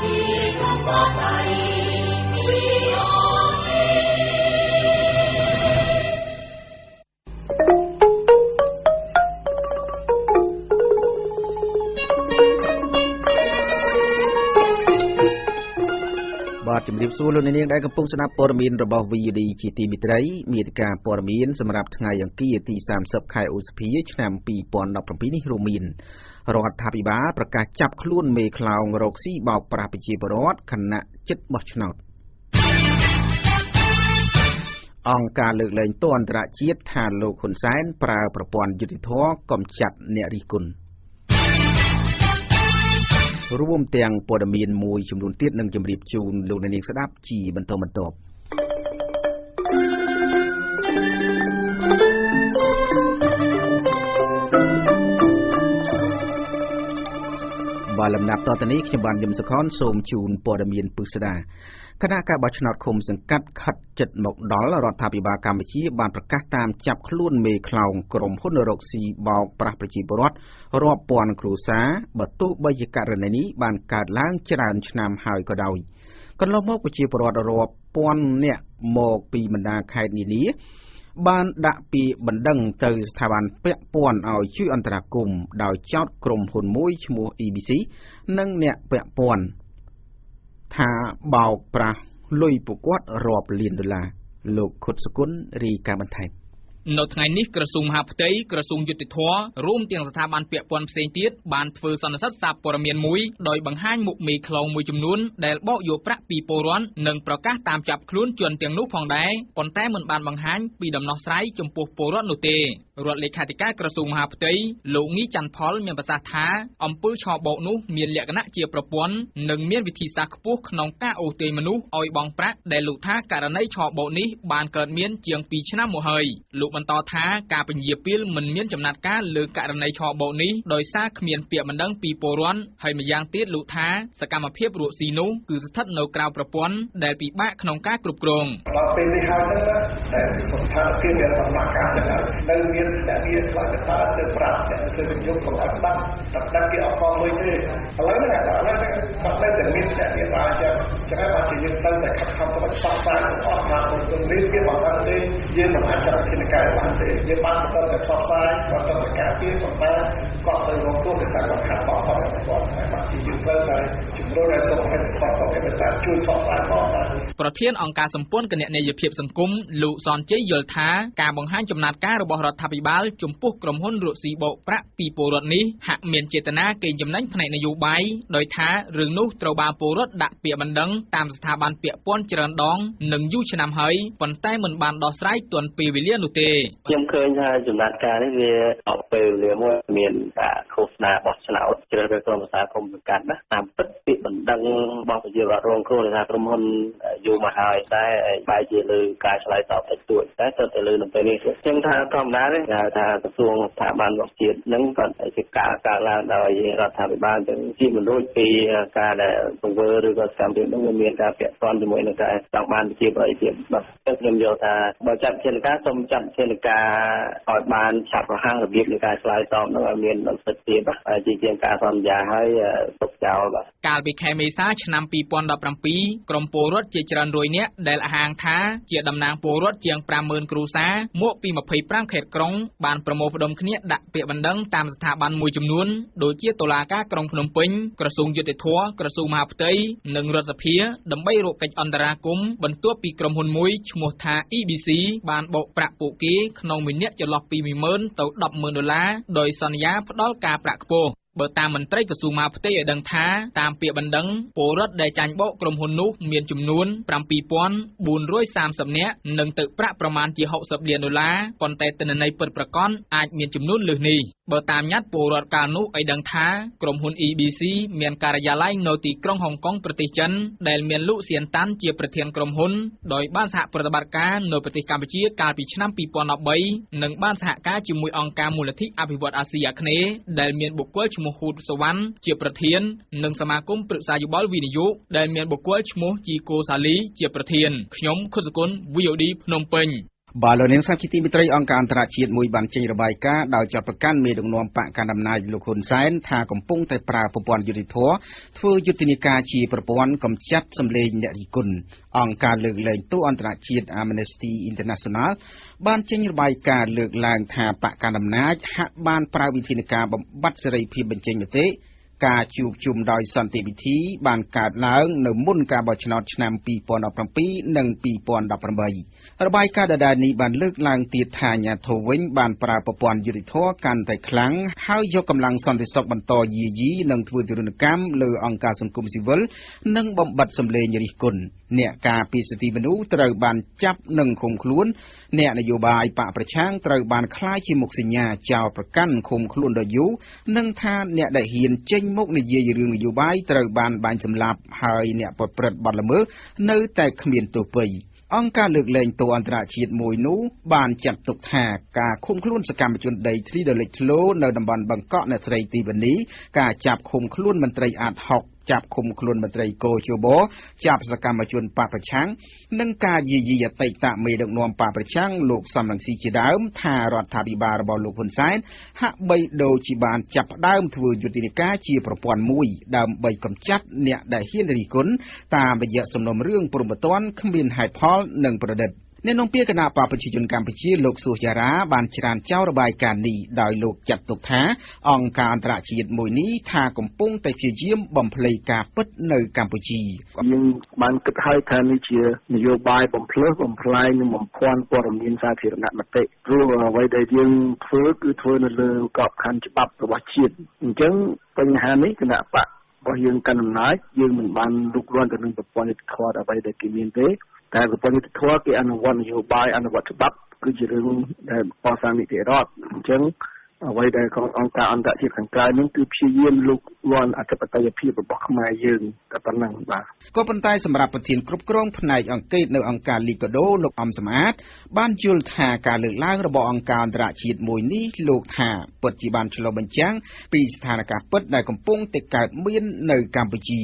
បាទ ជំរាបសួរលោកអ្នកនាងដែលកំពុងស្ដាប់ព័ត៌មានរបស់ VD ជាទីមិត្តរីមេតិការព័ត៌មានសម្រាប់ថ្ងៃអង្គារទី30ខែឧសភាឆ្នាំ2017នេះរួមមានរដ្ឋាភិបាលប្រកាសចាប់ខ្លួនមេខ្លោងរកស៊ីបោកប្រាស់ប្រជាពលរដ្ឋខណៈចិត្តបោះឆ្នោតអង្គការលើកលែងទោសអន្តរជាតិថាលោកហ៊ុនសែនប្រើប្រព័ន្ធយុតិធធកំចាត់អ្នករិះគន់ រួមទាំងព័ត៌មានមួយចំនួនទៀតនឹងជម្រាបជូនលោកអ្នកនាងស្ដាប់ជាបន្តបន្ទាប់បាទលំដាប់តទៅនេះខ្ញុំបានយមសុខនសូមជូនព័ត៌មានពិស្ដា គណៈការបោះឆ្នោតឃុំសង្កាត់ខិតចិត្តមកដល់រដ្ឋាភិបាលកម្ពុជាបានប្រកាសតាមចាប់ខ្លួនមេខ្លោងក្រុមហ៊ុនរកស៊ីបោកប្រាស់ប្រជាពលរដ្ឋរាប់ពាន់គ្រួសារបើទោះបីជាករណីនេះបានកើតឡើងច្រើនឆ្នាំហើយក៏ដោយកន្លងមកប្រជាពលរដ្ឋរាប់ពាន់នាក់មកពីបណ្ដាខេត្តនានាបានដាក់ពាក្យបណ្ដឹងទៅស្ថាប័នពាក់ព័ន្ធឲ្យជួយអន្តរាគមន៍ដោយចោទក្រុមហ៊ុនមួយឈ្មោះ EBC និងអ្នកពាក់ព័ន្ធ ថាបោកប្រាស់លុយពួកគាត់រាប់លានដុល្លារលោកខុតសុគន្ធរីកាបន្ថែម នៅថ្ងៃនេះក្រសួងមហាផ្ទៃក្រសួងយុតិធធរួមទាំងស្ថាប័នពាក់ព័ន្ធផ្សេងទៀតបានធ្វើសន្និសីទសារព័ត៌មានមួយដោយបង្ហាញមុខមេខ្លោងមួយចំនួនដែលបោកយកប្រាក់ពីពលរដ្ឋនិងប្រកាសតាមចាប់ខ្លួនជនទាំងនោះផងដែរប៉ុន្តែមិនបានបង្ហាញពីដំណោះស្រាយចំពោះពលរដ្ឋនោះទេរដ្ឋលេខាធិការក្រសួងមហាផ្ទៃលោកងីច័ន្ទផលមានប្រសាសន៍ថាអំពើឆបោកនោះមានលក្ខណៈជាប្រព័ន្ធនិងមានវិធីសាស្ត្រខ្ពស់ក្នុងការអូសទាញមនុស្សឲ្យបង់ប្រាក់ដែលលោកថាករណីឆបោកនេះបានកើតមានជាង2ឆ្នាំមកហើយលោកបន្តថាការពញាពីលមិនមានចំណាត់ការលើករណីឆបោកនេះដោយសារគ្មានពាក្យបណ្ដឹងពីពលរដ្ឋហើយម្យ៉ាងទៀតលោកថាសកម្មភាពរកស៊ីនោះគឺស្ថិតនៅក្រៅប្រព័ន្ធដែលពិបាកក្នុងការគ្រប់គ្រងដល់ពេលនេះហើយហ្នឹងតែស្ថានភាពដែលដំណាក់កាលចឹងនៅមានអ្នកវាខ្លាចទៅតើទៅប្រាប់អ្នកទៅវិនិយោគកុំឲ្យដឹងតែដឹងគេអត់សងលុយទេឥឡូវហ្នឹងឥឡូវហ្នឹងគាត់នៅតែមានអ្នកវាបានចឹងចឹងហើយបានជាយើងទៅតែខិតខំទៅផ្សព្វផ្សាយអស់ថាមិនមានវាបង្កើតទេយើងមិនអាចចាត់ធានការបានទេយើងបានបន្តតែផ្សព្វផ្សាយបន្តតែការពារប៉ុន្តែគាត់ទៅរកគ្រោះដោយសារគាត់ខាត់បោះគាត់គាត់តែបានជាយើងត្រូវតែជំរុញឲ្យសុខភាពសត្វទៅគេតែជួយផ្សព្វផ្សាយផងប្រធានអង្គការសម្ព័ន្ធគណនេយ្យភាពសង្គមលោកសនជ័យយល់ថាការបង្ហាញចំណាត់ការរបស់រដ្ឋាភិបាលចំពោះក្រុមហ៊ុនរកស៊ីបោកប្រាក់ពីពលរដ្ឋនេះហាក់មានចេតនាកេងចំណេញផ្នែកនយោបាយដោយថារឿងនោះត្រូវបានពលរដ្ឋដាក់ពាក្យបណ្ដឹងតាមស្ថាប័នពាក់ព័ន្ធច្រើនដង និងយូរឆ្នាំហើយប៉ុន្តែមិនបានដោះស្រាយទាន់ពេលវេលានោះទេខ្ញុំឃើញថាចំណាត់ការនេះវាអត់ពេលវេលាមួយមានការឃោសនាបោះឆ្នោតជ្រើសរើសក្រុមប្រឹក្សាគុំសង្កាត់ណាតាមពិតពាក្យបណ្ដឹងរបស់ប្រជាពលរដ្ឋរងគ្រោះថាក្រុមហ៊ុនយូរមកហើយតែបែរជាលើការឆ្លើយតបតិចតួចតែទៅទៅលើនៅពេលនេះខ្ញុំថាធម្មតាទេថាក្រសួងស្ថាប័នរបស់ជាតិនឹងក៏ជាការកើតឡើងដោយរដ្ឋាភិបាលទាំងជាមិនរួចពីការដែលពង្វើឬក៏សកម្មភាពនោះមានការពាក់ព័ន្ធជាមួយនឹងការចង់បានប្រជាប្រិយភាពបាទខ្ញុំយល់ថាបើចាត់ជាការសូមចាត់ជាការឲ្យបានឆាប់រហ័សរបៀបនៃការឆ្លើយតបនោះឲ្យមានប្រសិទ្ធភាពជាជាងការសន្យាឲ្យទុកចោលបាទកាលពីខែមេសាឆ្នាំ2017ក្រមពលរដ្ឋជាច្រើនរយនាក់ដែលអះអាងថាជាតំណាងពលរដ្ឋជាង50000គ្រួសារមកពី25ខេត្តក្រុងបានប្រមូលផ្ដុំគ្នាដាក់ពាក្យបណ្ដឹងតាមស្ថាប័នមួយចំនួនដូចជាតុលាការក្រុងភ្នំពេញក្រសួងយុតិធធក្រសួងមហាផ្ទៃនិងរដ្ឋសភាដើម្បីរកកិច្ចអន្តរាគមន៍បន្ទាប់ពីក្រុមហ៊ុនមួយឈ្មោះថា EBC បានបោកប្រាក់ពួកគេក្នុងមួយនាក់ចន្លោះពី10000ទៅ100,000ដុល្លារដោយសន្យាផ្ដល់ការប្រាក់ខ្ពស់ បើតាមមន្ត្រីក្រសួងមហាផ្ទៃឲ្យដឹងថាតាមពាក្យបណ្ដឹងពលរដ្ឋដែលចាញ់បោកក្រុមហ៊ុននោះមានចំនួន7430នាក់និងទឹកប្រាក់ប្រមាណជា60លានដុល្លារប៉ុន្តែទិន្នន័យពិតប្រាកដអាចមានចំនួនលើសនេះបើតាមញត្តិពលរដ្ឋកាលនោះឲ្យដឹងថាក្រុមហ៊ុន EBC មានការិយាល័យនៅទីក្រុងហុងកុងប្រទេសចិនដែលមានលោកសៀនតាន់ជាប្រធានក្រុមហ៊ុនដោយបានសហប្រតិបត្តិការនៅប្រទេសកម្ពុជាកាលពីឆ្នាំ2013និងបានសហការជាមួយអង្គការមូលនិធិអភិវឌ្ឍអាស៊ីអាគ្នេយ៍ដែលមានបុគ្គលឈ្មោះហ៊ូតសវណ្ណជាប្រធាន និងសមាគមប្រឹក្សាយោបល់វិនិយោគដែលមានបុគ្គលឈ្មោះជីកូសាលីជាប្រធានខ្ញុំខុសសុគន្ធ VOD ភ្នំពេញ បាទលោកនាងសាជាទីមិត្តរីអង្គការអន្តរជាតិមួយបានចេញរបាយការណ៍ដោយចាត់ប្រកាន់មេដឹកនាំបកកណ្ដាលអំណាចលោកហ៊ុនសែនថាកំពុងតែប្រើប្រព័ន្ធយុតិធធធ្វើយុទ្ធនាការជាប្រព័ន្ធកម្ចាត់សម្លេងអ្នករិះគន់អង្គការលើកលែងទោសអន្តរជាតិ Amnesty International បានចេញរបាយការណ៍លើកឡើងថាបកកណ្ដាលអំណាចហាក់បានប្រើវិធានការបំបត្តិសេរីភាពបញ្ចេញមតិ ការជួបជុំដោយសន្តិវិធីបានកើតឡើងនៅមុនការបោះឆ្នោតឆ្នាំ2017និង2018របាយការណ៍ដដែលនេះបានលើកឡើងទៀតថាអាញាធិបតេយ្យវិញបានប្រើប្រព័ន្ធយុតិធធកាន់តែខ្លាំងហើយយកកម្លាំងសន្តិសុខបន្តយាយីនិងធ្វើទរណកម្មលើអង្គការសង្គមស៊ីវិលនិងបំបត្តិសម្លេងរិះគន់អ្នកការពីសិទ្ធិមនុស្សត្រូវបានចាប់និងឃុំខ្លួន អ្នកនយោបាយបកប្រឆាំងត្រូវបានក្លាយជាមុខសញ្ញាចោលប្រកាន់ឃុំខ្លួនដ៏យូរនិងថាអ្នកដែលហ៊ានចេញមុខនិយាយរឿងនយោបាយត្រូវបានបាញ់សម្លាប់ហើយអ្នកប្រព្រឹត្តបទល្មើសនៅតែគ្មានទោសពៃអង្គការលើកលែងទោសអន្តរជាតិមួយនោះបានចាត់ទុកថាការឃុំខ្លួនសកម្មជនដីធ្លីដ៏លេចធ្លោនៅតំបន់បង្កក់អ្នកស្រីទីវនីការចាប់ឃុំខ្លួនមន្ត្រីអាត60 ចាប់ឃុំខ្លួនមន្ត្រីកោជបចាប់សកម្មជនបកប្រឆាំងនិងការយាយីអតីតមេដឹកនាំបកប្រឆាំងលោកសំរងស៊ីជាដើមថារដ្ឋាភិបាលរបស់លោកហ៊ុនសែនហាក់បីដូចជាបានចាប់ផ្ដើមធ្វើយុទ្ធនាការជាប្រព័ន្ធមួយដើម្បីកម្ចាត់អ្នកដែលហ៊ានរិះគន់តាមរយៈសំណុំរឿងព្រំប្រទានគ្មានហេតុផលនិងប្រឌិត។ អ្នកនាំពាក្យគណៈបកប្រជាជនកម្ពុជាលោកសួសចារាបានច្រានចោលរបាយការណ៍នេះដោយលោកចាត់ទុកថាអង្គការអន្តរជាតិមួយនេះថាកំពុងតែព្យាយាមបំភ្លៃការពិតនៅកម្ពុជាយើងបានគិតហើយថានេះជានយោបាយបំភ្លើសបំផ្លាញនិងបំភាន់ព័ត៌មានសាធារណមតិព្រោះអ្វីដែលយើងធ្វើគឺធ្វើនៅលើក្របខ័ណ្ឌច្បាប់របស់ជាតិអញ្ចឹងបញ្ហានេះគណៈបករបស់យើងកាន់អំណាចយើងមិនបានរុករន់ទៅនឹងប្រព័ន្ធយុត្តិធម៌អ្វីដែលគេមានទេ តែប្រព័ន្ធយុត្តិធម៌គេអនុវត្តនយោបាយអនុវត្តច្បាប់គឺជារឿងដែលកសាងនីតិរដ្ឋអញ្ចឹង អ្វីដែលអង្គការអន្តរជាតិខាងក្រៅនឹងគឺព្យាយាមលុកលាន់អធិបតេយ្យភាពរបស់ខ្មែរយើងតែប៉ុណ្ណឹងបាទក៏ប៉ុន្តែសម្រាប់ប្រធានគ្រប់គ្រងផ្នែកអង្គការនៅអង្គការលីកាដូលោកអំសំអាត បានយល់ថាការលើកឡើងរបស់អង្គការអន្តរជាតិមួយនេះលោកថាពិតជាបានឆ្លុះបញ្ចាំងពីស្ថានភាពពិតដែលកំពុងតែកើតមាននៅកម្ពុជា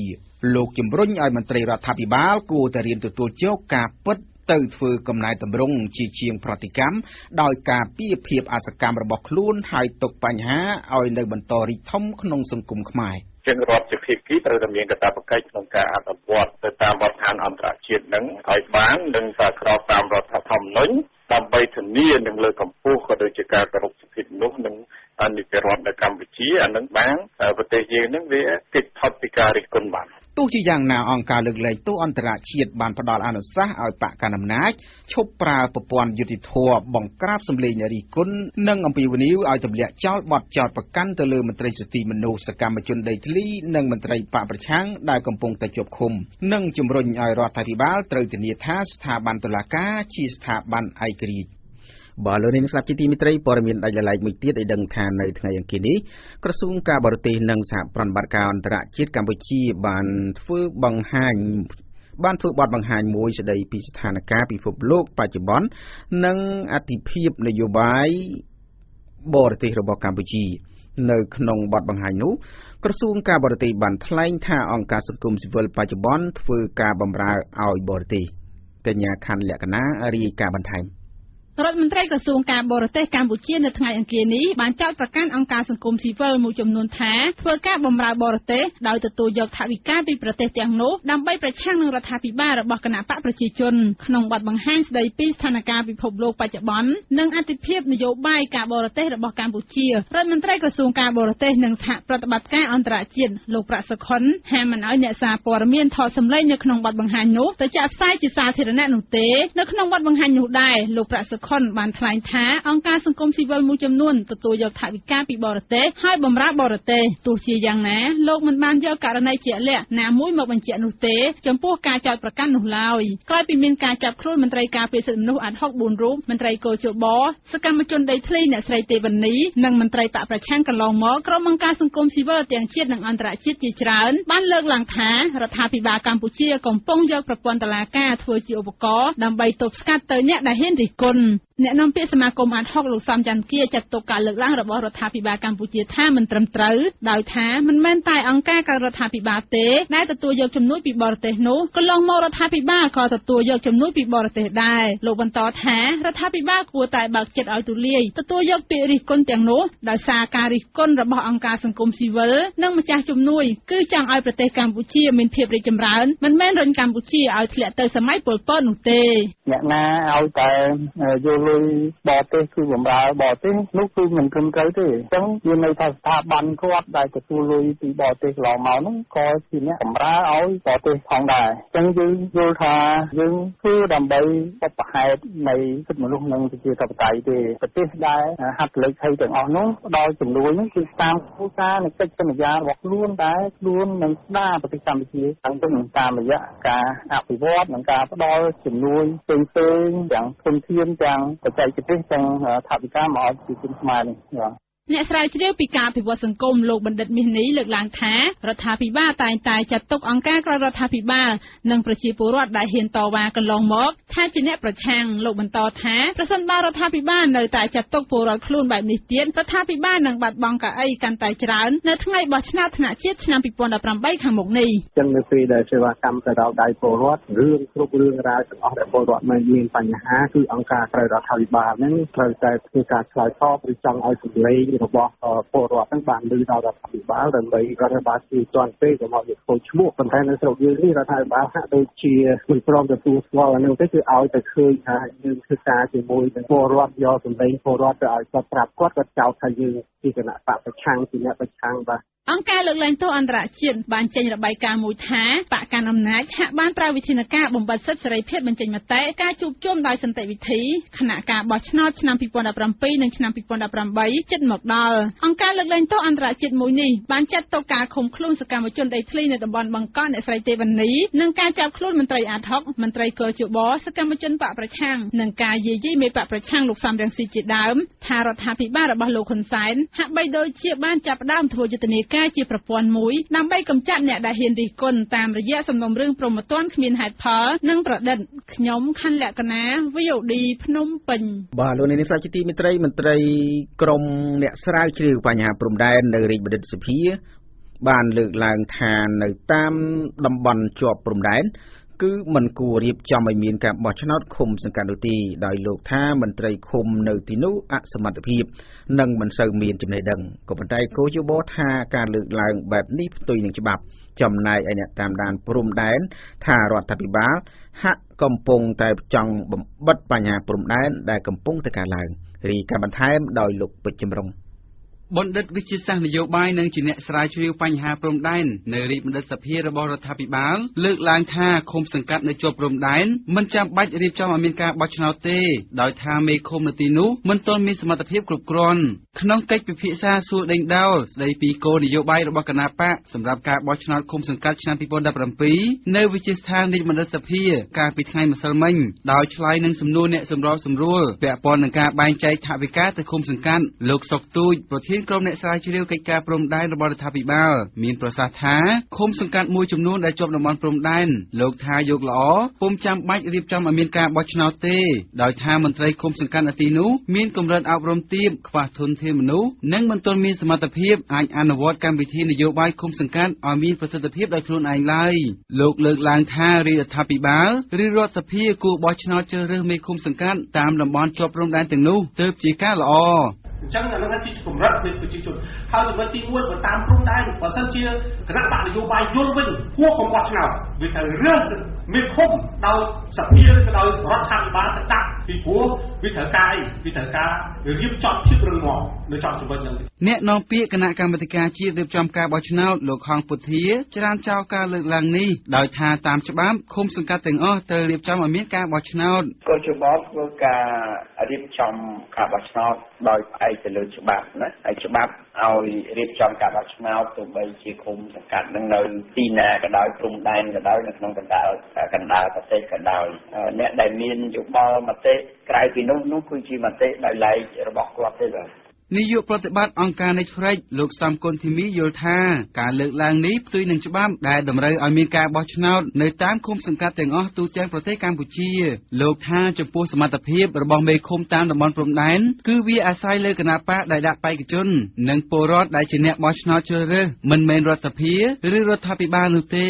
លោកជំរុញឲ្យមន្ត្រីរដ្ឋាភិបាលគួរតែរៀនទទួលយកការពិត ទៅធ្វើកំណែតម្រង់ជាជាងប្រតិកម្មដោយការពីភាពអសកម្មរបស់ខ្លួនហើយទុកបញ្ហាឲ្យនៅបន្តរីកធំក្នុងសង្គមខ្មែរជាងរដ្ឋជាភាគីត្រូវតែមានកាតព្វកិច្ចក្នុងការអនុវត្តទៅតាមបទដ្ឋានអន្តរជាតិនឹងឲ្យបាននិងស្របតាមរដ្ឋធម្មនុញ្ញដើម្បីធានានឹងលើកកម្ពស់ក៏ដូចជាការគោរពសិទ្ធិមនុស្សនិងអនិច្ចរដ្ឋនៅកម្ពុជាអានឹងបានប្រទេសយើងនឹងវាគេចផុតពីការរិះគន់បាន ទោះជាយ៉ាងណាអង្គការលើកលែងទោសអន្តរជាតិបានផ្ដល់អនុសាសន៍ឲ្យបកកណ្ដាលអំណាចឈប់ប្រើប្រព័ន្ធយុតិធធបង្ក្រាបសម្លេងអ្នករិះគន់និងអំពាវនាវឲ្យទម្លាក់ចោលបទចោទប្រកាន់ទៅលើមន្ត្រីសិទ្ធិមនុស្សសកម្មជនដីធ្លីនិងមន្ត្រីបកប្រឆាំងដែលកំពុងតែជាប់ឃុំនិងជំរុញឲ្យរដ្ឋាភិបាលត្រូវធានាថាស្ថាប័នតុលាការជាស្ថាប័នឯករាជ្យ បាទលោកនាងស្ដាប់ជាទីមិត្តរីព័ត៌មានដាច់ដライមួយទៀតឲ្យដឹងថានៅថ្ងៃអង្គារនេះក្រសួងការបរទេសនិងសហប្រតិបត្តិការអន្តរជាតិកម្ពុជាបានធ្វើបង្ហាញបានធ្វើបទបង្ហាញមួយស្ដីពីស្ថានភាពពិភពលោកបច្ចុប្បន្ននិងអតិភិបនយោបាយបរទេសរបស់កម្ពុជា នៅក្នុងបទបង្ហាញនោះក្រសួងការបរទេសបានថ្លែងថាអង្គការសង្គមស៊ីវិលបច្ចុប្បន្នធ្វើការបម្រើឲ្យបរទេស កញ្ញាខណ្ឌលក្ខណារាយការណ៍បន្ថែម រដ្ឋមន្ត្រីក្រសួងការបរទេសកម្ពុជានៅថ្ងៃអង្គារនេះបានចោទប្រកាន់អង្គការសង្គមស៊ីវិលមួយចំនួនថាធ្វើការបម្រើបរទេសដោយទទួលយកថវិកាពីប្រទេសទាំងនោះដើម្បីប្រឆាំងនឹងរដ្ឋាភិបាលរបស់គណបកប្រជាជនក្នុងបទបង្ហាញស្ដីពីស្ថានភាពពិភពលោកបច្ចុប្បន្ននិងអតិភិបនយោបាយការបរទេសរបស់កម្ពុជារដ្ឋមន្ត្រីក្រសួងការបរទេសនិងសហប្រតិបត្តិការអន្តរជាតិលោកប្រាក់សុខុនហាមមិនឲ្យអ្នកសារព័ត៌មានថតសម្លេងនៅក្នុងបទបង្ហាញនោះទៅចាក់ផ្សាយជាសាធារណៈនោះទេនៅក្នុងបទបង្ហាញនោះដែរលោកប្រាក់សុខុនបានថ្លែងថាអង្គការសង្គមស៊ីវិលមួយចំនួនទទួលយកថវិកាពីបរទេសហើយបម្រើបរទេសទោះជាយ៉ាងណាលោកមិនបានយកករណីជាក់លាក់ណាមួយមកបញ្ជាក់នោះទេចំពោះការចោទប្រកាន់នោះឡើយក្រោយពីមានការចាប់ខ្លួនមន្ត្រីការពារសិទ្ធិមនុស្សអាត់ហុក4រូបមន្ត្រីកោជបសកម្មជនដីធ្លីអ្នកស្រីទេវនីនិងមន្ត្រីបកប្រឆាំងកន្លងមកក្រុមអង្គការសង្គមស៊ីវិលទាំងជាតិនិងអន្តរជាតិជាច្រើនបានលើកឡើងថារដ្ឋាភិបាលកម្ពុជាកំពុងយកប្រព័ន្ធតុលាការធ្វើជាឧបករណ៍ដើម្បីទប់ស្កាត់ទៅអ្នកដែលហ៊ានរិះគន់ Mm. អ្នកនាំពាក្យសមាគមអាត60លោកសំច័ន្ទគាចាត់ទុកការលើកឡើងរបស់រដ្ឋាភិបាលកម្ពុជាថាមិនត្រឹមត្រូវដោយថាមិនមែនតែអង្គការក្រៅរដ្ឋាភិបាលទេដែលទទួលយកជំនួយពីបរទេសនោះកន្លងមករដ្ឋាភិបាលក៏ទទួលយកជំនួយពីបរទេសដែរលោកបន្តថារដ្ឋាភិបាលគួរតែបើកចិត្តឲ្យទូលាយទទួលយកពាក្យរិះគន់ទាំងនោះដោយសារការរិះគន់របស់អង្គការសង្គមស៊ីវិលនិងម្ចាស់ជំនួយគឺចង់ឲ្យប្រទេសកម្ពុជាមានភាពរីកចម្រើនមិនមែនរុញកម្ពុជាឲ្យធ្លាក់ទៅសម័យប៉ុលពតនោះទេអ្នកណាឲ្យតែយកលុយបរទេសគឺបំរើបរទេសនោះគឺមិនត្រឹមត្រូវទេអញ្ចឹងវានៅថាស្ថាប័នគាត់ដែលទទួលលុយពីបរទេសកន្លងមកហ្នឹងក៏ជាអ្នកបំរើឲ្យបរទេសផងដែរអញ្ចឹងយើងយល់ថាយើងគឺដើម្បីបបផហេតុនៃសិទ្ធិមនុស្សនិងប្រជាធិបតេយ្យទេប្រទេសដែលហាត់លេខភ័យទាំងអស់នោះផ្ដល់ជំនួយនោះគឺតាមគោលការណ៍នៃកិច្ចសន្យារបស់ខ្លួនដែលខ្លួននឹងស្ដារប្រទេសកម្ពុជាទាំងទៅតាមរយៈការអភិវឌ្ឍនិងការផ្ដល់ជំនួយផ្សេងៗទាំងធនធានទាំងបច្ចេកទេសទាំងថវិកាមកឲ្យប្រជាជនខ្មែរនេះ អ្នកស្រាវជ្រាវពីការអភិវឌ្ឍសង្គមលោកបណ្ឌិតមាសនេះលើកឡើងថារដ្ឋាភិបាលតែងតែចាត់ទុកអង្គការក្រៅរដ្ឋាភិបាលនិងប្រជាពលរដ្ឋដែលហ៊ានតវ៉ាកន្លងមកថាជាអ្នកប្រឆាំងលោកបន្តថាប្រសិនបើរដ្ឋាភិបាលនៅតែចាត់ទុកពលរដ្ឋខ្លួនបែបនេះទៀតរដ្ឋាភិបាលនឹងបាត់បង់កៅអីកាន់តែច្រើននៅថ្ងៃបោះឆ្នោតថ្នាក់ជាតិឆ្នាំ2018ខាងមុខនេះចឹងនៅពេលដែលសេវាកម្មទៅដល់ដៃពលរដ្ឋរឿងគ្រប់រឿងរ៉ាវទាំងអស់ដែលពលរដ្ឋមានបញ្ហាគឺអង្គការក្រៅរដ្ឋាភិបាលហ្នឹងត្រូវតែធ្វើការឆ្លើយតបឬចង់ឲ្យសម្លេងរបស់ពលរដ្ឋហ្នឹងបានលើដល់រដ្ឋាភិបាលដើម្បីរដ្ឋាភិបាលជួយទាន់ពេកកុំឲ្យវាខូចឈ្មោះប៉ុន្តែនៅស្រុកយើងនេះរដ្ឋាភិបាលហាក់ដូចជាមិនព្រមទទួលស្គាល់អានោះទេគឺឲ្យតែឃើញថាយើងធ្វើការជាមួយនឹងពលរដ្ឋយកសម្លេងពលរដ្ឋទៅឲ្យគាត់ប្រាប់គាត់គាត់ចោទថាយើងជាគណៈបកប្រឆាំងជាអ្នកប្រឆាំងបាទ អង្គការលើកលែងទោសអន្តរជាតិបានចេញរបាយការណ៍មួយថាបកកាន់អំណាចហាក់បានប្រើវិធានការបំបិទសិទ្ធិសេរីភាពបញ្ចេញមតិការជួបជុំដោយសន្តិវិធីខណៈការបោះឆ្នោតឆ្នាំ2017និងឆ្នាំ2018ជិតមកដល់អង្គការលើកលែងទោសអន្តរជាតិមួយនេះបានចាត់ទុកការឃុំខ្លួនសកម្មជនដីធ្លីនៅតំបន់បង្កក់អ្នកស្រីទេវណ្ណីនិងការចាប់ខ្លួនមន្ត្រីអាត60មន្ត្រីកោជបសកម្មជនបកប្រឆាំងនិងការយាយីមេបកប្រឆាំងលោកសំរងស៊ីជាដើមថារដ្ឋាភិបាលរបស់លោកហ៊ុនសែនហាក់បីដូចជាបានចាប់ផ្ដើមធ្វើយុទ្ធនាការជាប្រព័ន្ធមួយដើម្បីកម្ចាត់អ្នកដែលហ៊ានរិះគន់តាមរយៈសំណុំរឿងប្រមទ័នគ្មានហេតុផលនិងប្រឌិតខ្ញុំខណ្ឌលក្ខណា VOD ភ្នំពេញបាទលោកនាងសាជាទីមិត្តរីមន្ត្រីក្រមអ្នកស្រាវជ្រាវបញ្ហាព្រំដែននៅរាជបណ្ឌិតសភាបានលើកឡើងថានៅតាមតំបន់ជាប់ព្រំដែន គឺមិនគួររៀបចំឲ្យមានការបោះឆ្នោតឃុំសង្កាត់នោះទេដោយលោកថាមន្ត្រីឃុំនៅទីនោះអសមត្ថភាពនិងមិនសូវមានចំណេះដឹងក៏ប៉ុន្តែគោជបថាការលើកឡើងបែបនេះផ្ទុយនឹងច្បាប់ចំណែកឯអ្នកតាមដានព្រំដែនថារដ្ឋាភិបាលហាក់កំពុងតែចង់បំបិតបញ្ហាព្រំដែនដែលកំពុងតែកើតឡើងរីកាបន្ថែមដោយលោកពេជ្រចម្រុង បណ្ឌិតវិទ្យាសាស្ត្រនយោបាយនិងជាអ្នកស្រាវជ្រាវបញ្ហាព្រំដែននៅរាជបណ្ឌិតសភារបស់រដ្ឋាភិបាលលើកឡើងថាឃុំសង្កាត់នៅជាប់ព្រំដែនមិនចាំបាច់រៀបចំឲ្យមានការបោះឆ្នោតទេដោយថាមេឃុំនៅទីនោះមិនទាន់មានសមត្ថភាពគ្រប់គ្រាន់ក្នុងកិច្ចពិភាក្សាសួរដេញដោលស្ដីពីគោលនយោបាយរបស់គណៈបកសម្រាប់ការបោះឆ្នោតឃុំសង្កាត់ឆ្នាំ2017នៅវិទ្យាស្ថានរាជបណ្ឌិតសភា កាលពីថ្ងៃម្សិលមិញដោយឆ្លើយនឹងសំណួរអ្នកសម្របសម្រួលពាក់ព័ន្ធនឹងការបែងចែកថវិកាទៅឃុំសង្កាត់លោកសុកទូចប្រធានក្រុមអ្នកស្រាវជ្រាវកិច្ចការព្រំដែនរបស់រដ្ឋាភិបាល មានប្រសាសន៍ថាឃុំសង្កាត់មួយចំនួនដែលជាប់តំបន់ព្រំដែនលោកថាយកល្អពុំចាំបាច់រៀបចំឲ្យមានការបោះឆ្នោតទេដោយថាមន្ត្រីឃុំសង្កាត់នៅទីនោះមានកម្រិតអប់រំទាបខ្វះធនធានមនុស្សនិងមិនទាន់មានសមត្ថភាពអាចអនុវត្តកម្មវិធីនយោបាយឃុំសង្កាត់ឲ្យមានប្រសិទ្ធភាពដោយខ្លួនឯងឡើយលោកលើកឡើងថារដ្ឋាភិបាលឬរដ្ឋសភាគួរបោះឆ្នោតជ្រើសរើសមេឃុំសង្កាត់តាមតំបន់ជាប់ព្រំដែនទាំងនោះទើបជាការល្អ អញ្ចឹងអានឹងជាកម្រិតនៃប្រជាជនហើយចំណុចទី1បើតាមព្រំដែនបើសិនជាគណៈបកនយោបាយយល់វិញគួរកុំបោះឆ្នោតវាត្រូវរើសមានឃុំដោយសភាឬក៏ដោយរដ្ឋាភិបាលទៅដាក់ពីព្រោះវាត្រូវការអីវាត្រូវការរៀបចំភាពរឹងមាំនៅចំចំណុចហ្នឹងអ្នកនាំពាក្យគណៈកម្មាធិការជាតិរៀបចំការបោះឆ្នោតលោកខងពុធាច្រានចោលការលើកឡើងនេះដោយថាតាមច្បាប់ឃុំសង្កាត់ទាំងអស់ត្រូវរៀបចំឲ្យមានការបោះឆ្នោតកោជបធ្វើការរៀបចំការបោះឆ្នោតដោយផ្អែកទៅលើច្បាប់ណាហើយច្បាប់ឲ្យរៀបចំការបោះឆ្នោតទោះបីជាឃុំសង្កាត់នឹងនៅទីណាក៏ដោយព្រំដែនក៏ដោយនៅក្នុងកណ្ដាលកណ្ដាលប្រទេសក៏ដោយអ្នកដែលមានយោបល់មតិក្រៅពីនោះនោះគឺជាមតិដោយឡែករបស់គាត់ទេបាទ នាយកប្រតិបត្តិអង្គការ Netflix លោកសំគុណធីមីយល់ថាការលើកឡើងនេះផ្ទុយនឹងច្បាប់ដែលតម្រូវឲ្យមានការបោះឆ្នោតនៅតាមឃុំសង្កាត់ទាំងអស់ទូទាំងប្រទេសកម្ពុជាលោកថាចំពោះសមត្ថភាពរបស់មេឃុំតាមតំបន់ព្រំដែនគឺវាអាស្រ័យលើគណៈបកដែលដាក់បេក្ខជន និងពលរដ្ឋដែលជាអ្នកបោះឆ្នោតជ្រើសរើសមិនមែនរដ្ឋាភិបាលឬរដ្ឋាភិបាលនោះទេ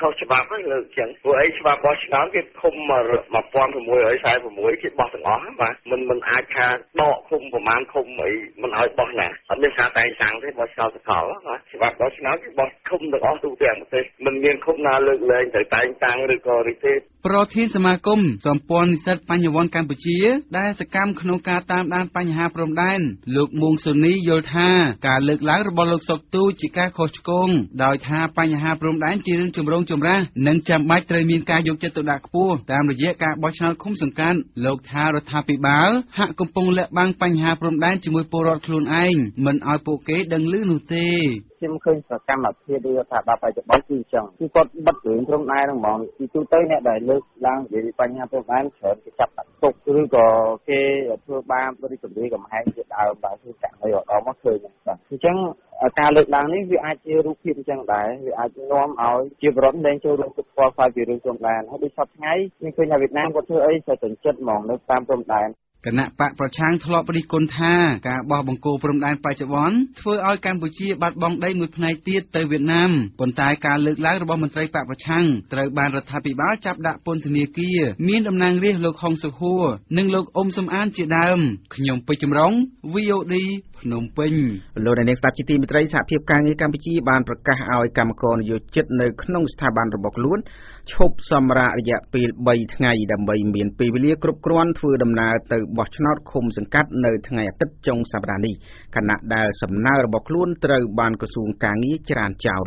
ខុសច្បាប់ហ្នឹងលើកចឹងព្រោះអីច្បាប់បោះឆ្នោតគេឃុំ1646គេបោះទាំងអស់បាទមិនមិនអាចថាដកឃុំប្រមាណឃុំអីមិនឲ្យបោះណាអត់មានការតែងតាំងទេបោះឆ្នោតសកលបាទច្បាប់បោះឆ្នោតគេបោះឃុំទាំងអស់ទូទាំងប្រទេសមិនមានឃុំណាលើកលែងទៅតែងតាំងឬក៏រីទេប្រធានសមាគមសម្ព័ន្ធនិស្សិតបញ្ញវន្តកម្ពុជា ដែលសកម្មក្នុងការតាមដានបញ្ហាព្រំដែនលោកមួងសូនីយល់ថាការលើកឡើងរបស់លោកសុកទូជាការខុសឆ្គងដោយថាបញ្ហាព្រំដែនជារឿងចម្រូងចម្រាសនិងចាំបាច់ត្រូវមានការយកចិត្តទុកដាក់ខ្ពស់តាមរយៈការបោះឆ្នោតឃុំសង្កាត់លោកថារដ្ឋាភិបាលហាក់កំពុងលាក់បាំងបញ្ហាព្រំដែនជាមួយពលរដ្ឋខ្លួនឯងមិនឲ្យពួកគេដឹងឮនោះទេខ្ញុំឃើញសកម្មភាពរដ្ឋាភិបាលបច្ចុប្បន្នគឺអញ្ចឹងគឺគាត់បិទរឿងព្រំដែនហ្នឹងហ្មងទីទូទៅអ្នកដែលលើកឡើងនិយាយបញ្ហាព្រំដែនច្រើនគេចាប់ដាក់ទុកឬក៏គេធ្វើបានបរិគមរាកំហែងជាដើមបាទគឺករណីរដល់មកឃើញបាទអញ្ចឹងការលើកឡើងនេះវាអាចជារូបភាពអញ្ចឹងដែរវាអាចនាំឲ្យជាបរិបទលែងចូលរួមទឹកផ្ទាល់ផ្សាយពីរឿងព្រំដែនហើយដូចសពថ្ងៃខ្ញុំឃើញថាវៀតណាមគាត់ធ្វើអីតែចង្ចិតហ្មងនៅតាមព្រំដែន គណៈបកប្រឆាំងធ្លាប់រិះគន់ថាការបោះបង្គោលព្រំដែនបច្ចុប្បន្នធ្វើឲ្យកម្ពុជាបាត់បង់ដីមួយផ្នែកទៀតទៅវៀតណាមប៉ុន្តែការលើកឡើងរបស់មន្ត្រីបកប្រឆាំងត្រូវបានរដ្ឋាភិបាលចាប់ដាក់ពន្ធនាគារមានតំណាងរាស្ត្រលោកហុងសុហួរនិងលោកអ៊ុំសំអានជាដើមខ្ញុំពេជ្រចម្រុង VOD ភ្នំពេញលោកនាងស្ដាប់ជាទីមេត្រីសហភាពការងារកម្ពុជាបានប្រកាសឲ្យកម្មករនិយោជិតនៅក្នុងស្ថាប័នរបស់ខ្លួនឈប់សម្រាករយៈពេល3ថ្ងៃដើម្បីមានពេលវេលាគ្រប់គ្រាន់ធ្វើដំណើរទៅបោះឆ្នោតឃុំសង្កាត់នៅថ្ងៃអាទិត្យចុងសប្តាហ៍នេះខណៈដែលសំណើរបស់ខ្លួនត្រូវបានក្រសួងការងារច្រានចោល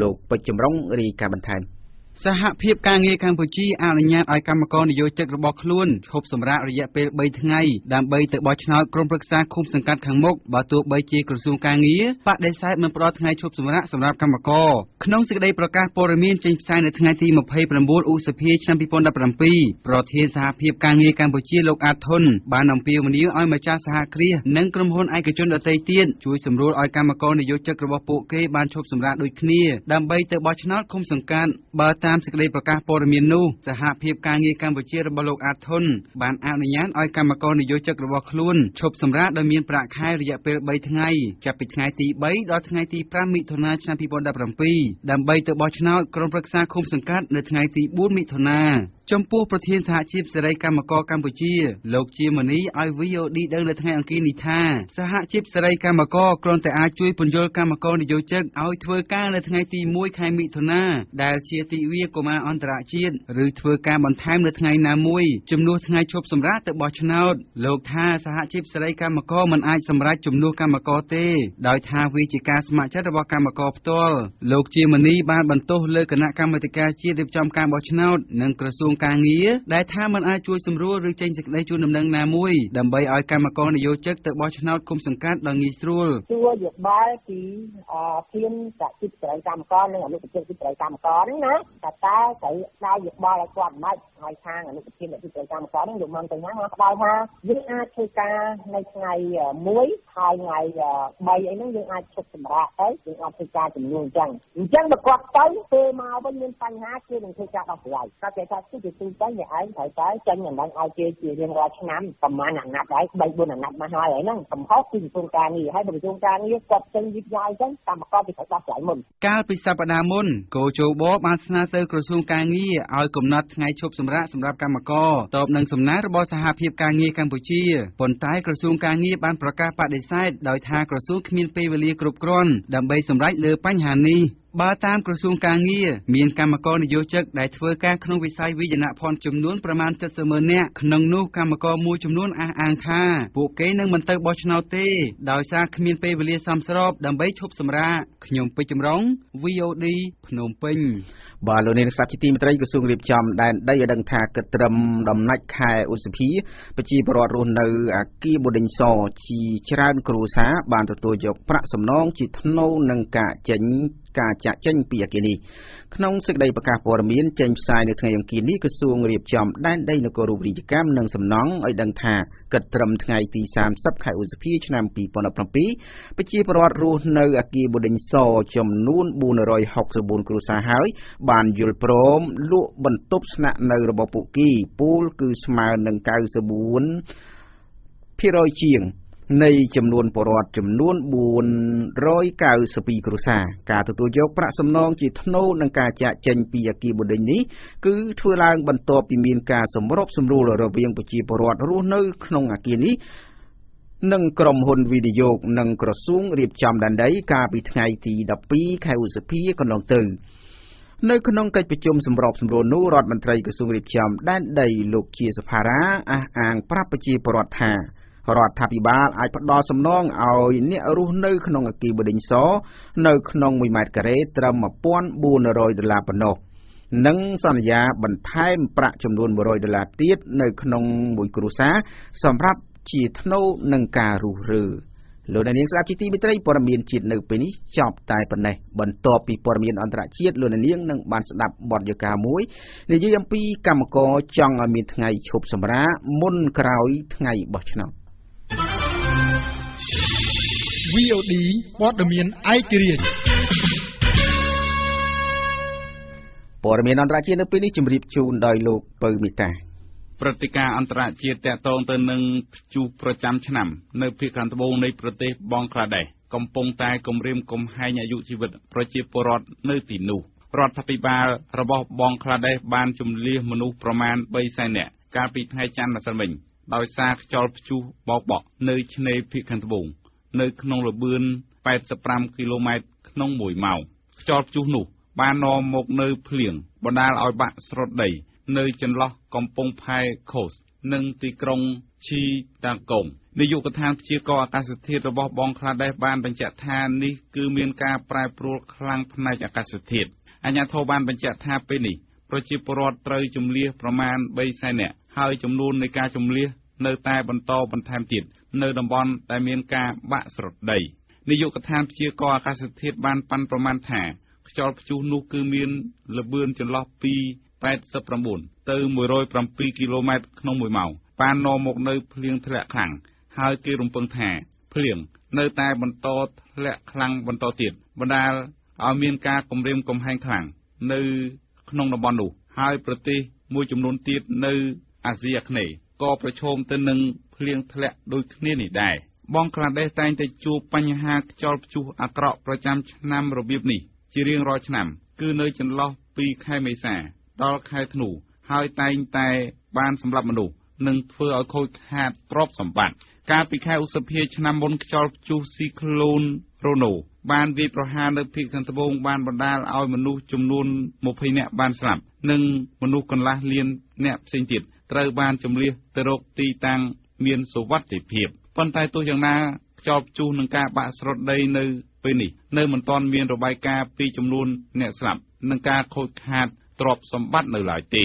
លោកពេជ្រចម្រុងរាយការណ៍បន្ថែម សហភាពការងារកម្ពុជាអនុញ្ញាតឲ្យកម្មករនិយោជិតរបស់ខ្លួនឈប់សម្រាករយៈពេល3ថ្ងៃដើម្បីទៅបោះឆ្នោតក្រុមប្រឹក្សាឃុំសង្កាត់ខាងមុខបើទោះបីជាក្រសួងការងារបដិសេធមិនផ្ដល់ថ្ងៃឈប់សម្រាកសម្រាប់កម្មករក្នុងសេចក្តីប្រកាសព័ត៌មានចេញផ្សាយនៅថ្ងៃទី29ឧសភាឆ្នាំ2017ប្រធានសហភាពការងារកម្ពុជាលោកអាតធុនបានអំពាវនាវឲ្យម្ចាស់សហគ្រាសនិងក្រុមហ៊ុនឯកជនដទៃទៀតជួយសម្រួលឲ្យកម្មករនិយោជិតរបស់ពួកគេបានឈប់សម្រាកដូចគ្នាដើម្បីទៅបោះឆ្នោតឃុំសង្កាត់បើតាមសេចក្តីប្រកាសព័ត៌មាននោះសហភាពការងារកម្ពុជារបស់លោកអាតធុនបានអនុញ្ញាតឲ្យកម្មករនិយោជិករបស់ខ្លួនឈប់សម្រាកដោយមានប្រាក់ខែរយៈពេល3ថ្ងៃចាប់ពីថ្ងៃទី3ដល់ថ្ងៃទី5មិថុនាឆ្នាំ2017ដើម្បីទៅបោះឆ្នោតក្រុមប្រឹក្សាឃុំសង្កាត់នៅថ្ងៃទី4មិថុនា ចំពោះប្រធានសហជីពសេរីកម្មករកម្ពុជា លោកជាមនីឲ្យ VOD ដឹងនៅថ្ងៃអង្គារនេះថាសហជីពសេរីកម្មករគ្រាន់តែអាចជួយពន្យល់កម្មករនិយោជិកឲ្យធ្វើការនៅថ្ងៃទី1ខែមិថុនាដែលជាទិវាកុមារអន្តរជាតិឬធ្វើការបន្ថែមនៅថ្ងៃណាមួយជំនួសថ្ងៃឈប់សម្រាកទៅបោះឆ្នោតលោកថាសហជីពសេរីកម្មករមិនអាចសម្រេចជំនួសកម្មករទេដោយថាវាជាការស្ម័គ្រចិត្តរបស់កម្មករផ្ទាល់លោកជាមនីបានបន្ទោសលើគណៈកម្មាធិការជាតិរៀបចំការបោះឆ្នោតនិងក្រសួងការងារដែលថាមិនអាចជួយសម្រួលឬចេញសេចក្តីជូនដំណឹងណាមួយដើម្បីឲ្យកម្មករនិយោជិកទៅបោះឆ្នោតគុំសង្កាត់ដោយងាយស្រួលសួរយោបល់ពីធានសហជីពសេរីកម្មករនិងអនុប្រទេសសេរីកម្មករហ្នឹងណាតើតើត្រូវដល់យោបល់ឲ្យគាត់មិនឲ្យខាងអនុប្រធានសេរីកម្មករហ្នឹងយកមកទៅណាមកដល់ថាយើងអាចធ្វើការនៅថ្ងៃ1ហើយថ្ងៃ3អីហ្នឹងយើងអាចឈប់សម្រាកទៅយើងអាចធ្វើការចំនួនអញ្ចឹងអញ្ចឹងបើគាត់ទៅពេលមកវិញមានបញ្ហាគឺនឹងធ្វើការដោះស្រាយគាត់គេថាគឺជាទូទៅអ្នកឯងត្រូវតែចេញដំណឹងឲ្យគេជារៀងរាល់ឆ្នាំប្រហែលអាណត្តិហើយ3 4អាណត្តិមកហើយហ្នឹងកំហុសគឺក្រសួងការងារហើយក្រសួងការងារគាត់ចេញយឺតយ៉ាវអញ្ចឹងកម្មករវាត្រូវដោះស្រាយមុនកាលពីសប្តាហ៍មុនកោជោបបានស្នើទៅក្រសួងការងារឲ្យកំណត់ថ្ងៃឈប់សម្រាកសម្រាប់កម្មករតបនឹងសំណើរបស់សហភាពការងារកម្ពុជាប៉ុន្តែក្រសួងការងារបានប្រកាសបដិសេធដោយថាក្រសួងគ្មានពេលវេលាគ្រប់គ្រាន់ដើម្បីសម្រេចលើបញ្ហានេះ បើតាមក្រសួងការងារមានកម្មករនិយោជិកដែលធ្វើការក្នុងវិស័យវិជ្ជាភ័ណ្ឌចំនួនប្រមាណ70ម៉ឺននាក់ក្នុងនោះកម្មករមួយចំនួនអះអាងថាពួកគេនឹងមិនទៅបោះឆ្នោតទេដោយសារគ្មានពេលវេលាសមស្របដើម្បីឈប់សម្រាកខ្ញុំពេជ្រចម្រុង VOD ភ្នំពេញបាទលោកនាងស្ដាប់ជាទីមេត្រីក្រសួងរៀបចំដែនដីឲ្យដឹងថាគិតត្រឹមដំណាច់ខែឧសភាប្រជាពលរដ្ឋរស់នៅអាគារបូឌិញសជាច្រើនគ្រួសារបានទទួលយកប្រាក់សំណងជាថ្នូរនឹងការចេញ ការចាក់ចេញពីអគារនេះក្នុងសេចក្តីប្រកាសព័ត៌មានចេញផ្សាយនៅថ្ងៃអង្គារនេះក្រសួងរៀបចំដែនដីនគររូបនីយកម្មនិងសំណង់ឲ្យដឹងថាគិតត្រឹមថ្ងៃទី30ខែឧសភាឆ្នាំ2017ប្រជាពលរដ្ឋរស់នៅអគារបូឌិញសចំនួន464គ្រួសារហើយ បានយល់ព្រមលក់បន្ទប់ស្នាក់នៅរបស់ពួកគេពូលគឺស្មើនឹង94%ជាង នៃចំនួនពលរដ្ឋចំនួន492គ្រួសារការទទួលយកប្រាក់សំណងជាថ្នូរនឹងការចាក់ចេញពីអគារបូឌិញនេះគឺធ្វើឡើងបន្ទាប់ពីមានការសម្របសម្រួលរវាងប្រជាពលរដ្ឋរស់នៅក្នុងអគារនេះនិងក្រុមហ៊ុនវិនិយោគនិងក្រសួងរៀបចំដែនដីកាលពីថ្ងៃទី12ខែឧសភាកន្លងទៅនៅក្នុងកិច្ចប្រជុំសម្របសម្រួលនោះរដ្ឋមន្ត្រីក្រសួងរៀបចំដែនដីលោកជាសភារាអះអាងប្រាប់ប្រជាពលរដ្ឋថា រដ្ឋាភិបាលអាចផ្ដល់សំណងឲ្យអ្នករស់នៅក្នុងអគារបឌិញសនៅក្នុង1ម៉ែត្រការ៉េត្រឹម1400ដុល្លារប៉ុណ្ណោះនិងសន្យាបន្ថែមប្រាក់ចំនួន100ដុល្លារទៀតនៅក្នុងមួយគ្រួសារសម្រាប់ជាថ្នូរនឹងការរុះរើលោកនាងស្ដាប់ជាទីមេត្រីព័ត៌មានជាតិនៅពេលនេះចប់តែប៉ុណ្ណេះបន្ទាប់ពីព័ត៌មានអន្តរជាតិលោកនាងនឹងបានស្ដាប់បទយកាមួយនិយាយអំពីកម្មករចង់ឲ្យមានថ្ងៃឈប់សម្រាកមុនក្រោយថ្ងៃបោះឆ្នោត VOD ព័ត៌មានឯករាជ្យព័ត៌មានអន្តរជាតិនៅពេលនេះជម្រាបជូនដោយលោកពៅមិតាព្រឹត្តិការណ៍អន្តរជាតិតាក់ទងទៅនឹងព្យុះប្រចាំឆ្នាំនៅភាគខាងត្បូងនៃប្រទេសបង់ក្លាដេសកំពុងតែគំរាមកំហែងអាយុជីវិតប្រជាពលរដ្ឋនៅទីនោះរដ្ឋាភិបាលរបស់បង់ក្លាដេសបានជំលះមនុស្សប្រមាណ3សែននាក់កាលពីថ្ងៃច័ន្ទម្សិលមិញដោយសារខ្យល់ព្យុះបោកបក់នៅឆ្នេរភាគខាងត្បូង នៅក្នុងល្បឿន85គីឡូម៉ែត្រក្នុង1ម៉ោងខ្យល់ព្យុះនោះ បាននាំមកនៅភ្លៀងបណ្ដាលឲ្យបាក់ស្រុតដី នៅចន្លោះកំពង់ផែខូសនិងទីក្រុងឈីតាកុងនាយកដ្ឋានព្យាករណ៍អាកាសធាតុរបស់បង់ក្លាដេសបានបញ្ជាក់ថានេះគឺមានការប្រែប្រួលខ្លាំងផ្នែកអាកាសធាតុអាជ្ញាធរបានបញ្ជាក់ថាពេលនេះប្រជាពលរដ្ឋត្រូវជំលះប្រមាណ3សែននាក់ហើយចំនួននៃការជំលះនៅតែបន្តបន្ថែមទៀត នៅតំបន់ដែលមានការបាក់ស្រុតដីនាយកដ្ឋានព្យាករណ៍អាកាសធាតុបានប៉ាន់ប្រមាណថាខ្យល់ព្យុះនោះគឺមានល្បឿនចន្លោះពី89ទៅ107គីឡូម៉ែត្រក្នុង1ម៉ោងបាននាំមកនៅភ្លៀងធ្លាក់ខ្លាំងហើយគេរំពឹងថាភ្លៀងនៅតែបន្តធ្លាក់ខ្លាំងបន្តទៀតបណ្ដាលឲ្យមានការគំរាមកំហែងខ្លាំងនៅក្នុងតំបន់នោះហើយប្រទេសមួយចំនួនទៀតនៅអាស៊ីអាគ្នេយ៍ក៏ប្រឈមទៅនឹង ភ្លៀងធ្លាក់ដូចគ្នានេះដែរបងក្លាដេសតែងតែជួបបញ្ហាខ្យល់ព្យុះអាក្រក់ប្រចាំឆ្នាំរបៀបនេះ ជារៀងរាល់ឆ្នាំ គឺនៅចន្លោះពីខែមេសា ដល់ខែធ្នូហើយតែងតែបានសម្លាប់មនុស្សនិងធ្វើឲ្យខូចខាតទ្រព្យសម្បត្តិកាលពីខែឧសភាឆ្នាំមុនខ្យល់ព្យុះស៊ីក្លូនរ៉ូណូបានវាយប្រហារនៅភាគខាងត្បូងបានបណ្ដាលឲ្យមនុស្សចំនួន20នាក់បានស្លាប់និងមនុស្សកន្លះលាននាក់ផ្សេងទៀតត្រូវបានជំលះទៅរកទីតាំង មានសុវត្ថិភាពប៉ុន្តែទោះយ៉ាងណាខ្យល់ព្យុះនឹងការបាក់ស្រុតដីនៅពេលនេះនៅមិនទាន់មានរបាយការណ៍ពីចំនួនអ្នកស្លាប់និងការខូចខាតទ្រព្យសម្បត្តិនៅឡើយទេ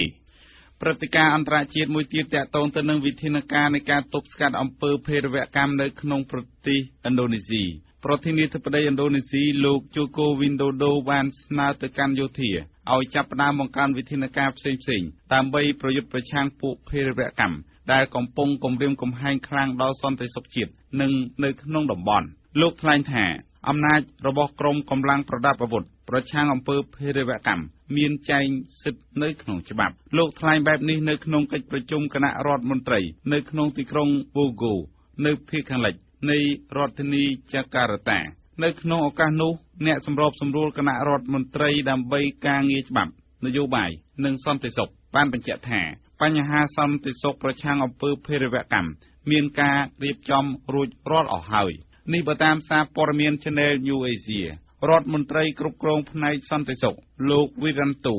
ព្រឹត្តិការណ៍អន្តរជាតិមួយទៀតតាក់ទងទៅនឹងវិធានការនៃការទប់ស្កាត់អំពើភេរវកម្មនៅក្នុងប្រទេសឥណ្ឌូនេស៊ីប្រធានាធិបតីឥណ្ឌូនេស៊ីលោកជូកូវីនដូដូបានស្នើទៅកាន់យោធាឲ្យចាប់ផ្ដើមបង្កើនវិធានការផ្សេងៗដើម្បីប្រយុទ្ធប្រឆាំងពួកភេរវកម្ម ដែលកំពុងគំរាមកំហែងខ្លាំងដល់សន្តិសុខជាតិនិងនៅក្នុងតំបន់លោកថ្លែងថាអំណាចរបស់ក្រមកម្លាំងប្រដាប់អាវុធប្រឆាំងអំពើភេរវកម្មមានចែងសិទ្ធិនៅក្នុងច្បាប់លោកថ្លែងបែបនេះនៅក្នុងកិច្ចប្រជុំគណៈរដ្ឋមន្ត្រីនៅក្នុងទីក្រុងបូហ្គោនៅភាគខាងលិចនៃរដ្ឋធានីចាកាតា នៅក្នុងឱកាសនោះអ្នកសម្របសម្រួលគណៈរដ្ឋមន្ត្រីដើម្បីការងារច្បាប់នយោបាយនិងសន្តិសុខបានបញ្ជាក់ថា បញ្ហាសន្តិសុខប្រឆាំងអំពើភេរវកម្មមានការរៀបចំរួចរាល់អស់ហើយនេះបើតាមសារព័ត៌មាន Channel New Asia រដ្ឋមន្ត្រីគ្រប់គ្រងផ្នែកសន្តិសុខលោកវិរន្ទូ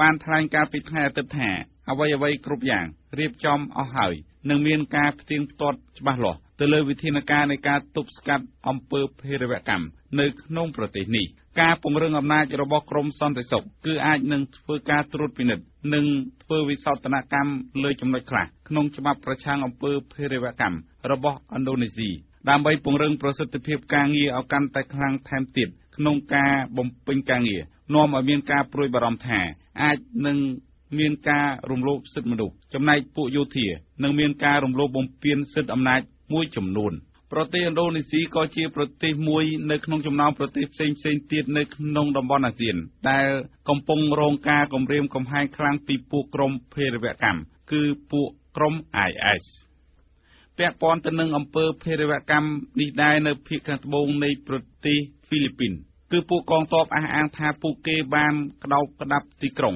បានថ្លែងការពីថ្ងៃអាទិត្យថាអ្វីអ្វីគ្រប់យ៉ាងរៀបចំអស់ហើយនឹងមានការផ្ទៀងផ្ទាត់ច្បាស់លាស់ទៅលើវិធានការនៃការទប់ស្កាត់អំពើភេរវកម្មនៅក្នុងប្រទេសនេះការពង្រឹងអំណាចរបស់ក្រមសន្តិសុខគឺអាចនឹងធ្វើការត្រួតពិនិត្យនិងធ្វើវិសោធនកម្មលើចំណុចខ្លះក្នុងច្បាប់ប្រឆាំងអំពើភេរវកម្មរបស់ឥណ្ឌូនេស៊ីដើម្បីពង្រឹងប្រសិទ្ធភាពការងារឲ្យកាន់តែខ្លាំងថែមទៀតក្នុងការបំពេញការងារនាំឲ្យមានការព្រួយបារម្ភថាអាចនឹងមានការរំលោភសិទ្ធិមនុស្សចំណែកពួកយោធានឹងមានការរំលោភបំពានសិទ្ធិអំណាច មួយចំនួន ប្រទេសឥណ្ឌូនេស៊ីក៏ជាប្រទេសមួយនៅក្នុងចំណោមប្រទេសផ្សេងផ្សេងទៀតនៅក្នុងតំបន់អាស៊ាន ដែលកំពុងរងការគំរាមកំហែងខ្លាំងពីពួកក្រុមភេរវកម្មគឺពួកក្រុម IS ពាក់ព័ន្ធទៅនឹងអំពើភេរវកម្មនេះដែរនៅភាគខាងត្បូងនៃប្រទេសហ្វីលីពីនគឺពួកកងទ័ពអះអាងថាពួកគេបានក្តោបក្តាប់ទីក្រុង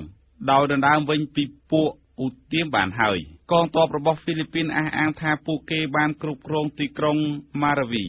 ដោយដណ្ដើមវិញពីពួកឧទាមបានហើយ កងទ័ពរបស់ហ្វីលីពីនអះអាងថាពួកគេបានគ្រប់គ្រងទីក្រុងម៉ារ៉ាវី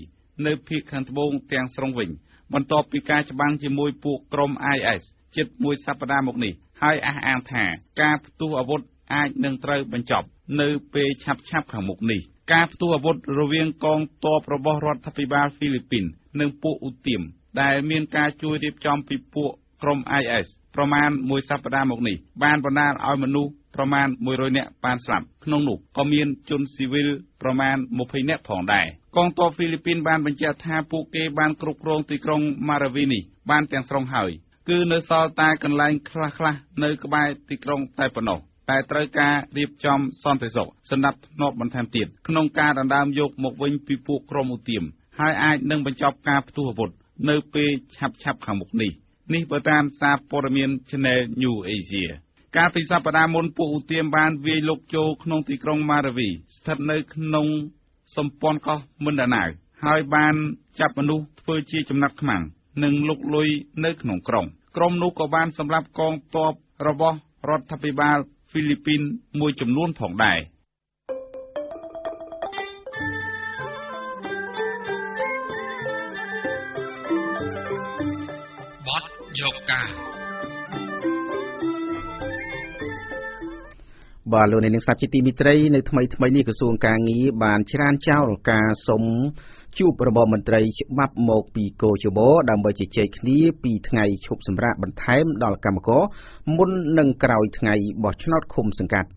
នៅភាគខាងត្បូងទាំងស្រុងវិញ បន្ទាប់ពីការច្បាំងជាមួយពួកក្រុម IS ជិតមួយសប្តាហ៍មកនេះ ហើយអះអាងថាការផ្ទុះអាវុធអាចនឹងត្រូវបញ្ចប់នៅពេលឆាប់ៗខាងមុខនេះការផ្ទុះអាវុធរវាងកងទ័ពរបស់រដ្ឋាភិបាលហ្វីលីពីន និងពួកឧទាមដែលមានការជួយរៀបចំពីពួកក្រុម IS ប្រមាណមួយសប្តាហ៍មកនេះបានបណ្ដាលឲ្យមនុស្ស ប្រមាណ100នាក់បានស្លាប់ក្នុងនោះក៏មានជនស៊ីវិលប្រមាណ20នាក់ផងដែរកងទ័ពហ្វីលីពីនបានបញ្ជាក់ថាពួកគេបានគ្រប់គ្រងទីក្រុងម៉ារ៉ាវីនេះបានទាំងស្រុងហើយគឺនៅសល់តែកន្លែងខ្លះៗនៅក្បែរទីក្រុងតែប៉ុណ្ណោះតែត្រូវការរៀបចំសន្តិសុខសម្រាប់ធ្នាប់បន្ថែមទៀតក្នុងការដណ្ដើមយកមកវិញពីពួកក្រុមឧទាមហើយអាចនឹងបញ្ចប់ការផ្ទុះអាវុធនៅពេលឆាប់ៗខាងមុខនេះនេះបើតាមសារព័ត៌មាន Channel New Asia កាលពីសប្តាហ៍មុនពួកឧទាមបានវាយលុកចូលក្នុងទីក្រុងម៉ារ៉ាវី ស្ថិតនៅក្នុងសម្ព័ន្ធកោះមិនដាណាវហើយបានចាប់មនុស្សធ្វើជាចំណាត់ខ្មាំងនិងលុកលុយនៅក្នុងក្រុងក្រុមនោះក៏បានសម្លាប់កងទ័ពរបស់រដ្ឋាភិបាលហ្វីលីពីនមួយចំនួនផងដែរបទយកការ បាទលោកនាងស្ដាប់ជាទីមិត្តរីនៅថ្មីថ្មីនេះក្រសួងការងារបានច្រានចោលការសុំជួបរបបមន្ត្រីច្បាប់មកពីកោជបដើម្បីជជែកគ្នាពីថ្ងៃឈប់សម្រាកបន្ថែមដល់កម្មករមុននិងក្រោយថ្ងៃបោះឆ្នោតឃុំសង្កាត់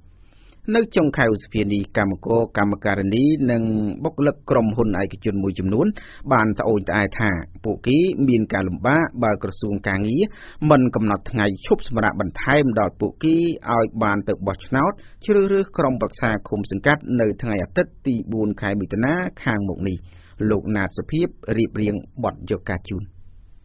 នៅចុងខែឧសភានេះកម្មករកម្មការិនីនិងបុគ្គលិកក្រុមហ៊ុនឯកជនមួយចំនួន បានត្អូញត្អែថា ពួកគេមានការលំបាកបើក្រសួងកាងារមិនកំណត់ថ្ងៃឈប់សម្រាកបន្ថែមដល់ពួកគេឲ្យបានទៅបោះឆ្នោតជ្រើសរើសក្រុមប្រឹក្សាឃុំសង្កាត់នៅថ្ងៃអាទិត្យទី4ខែមិថុនាខាងមុខនេះ។លោកណាតសុភាពរៀបរៀងបទយកការជូន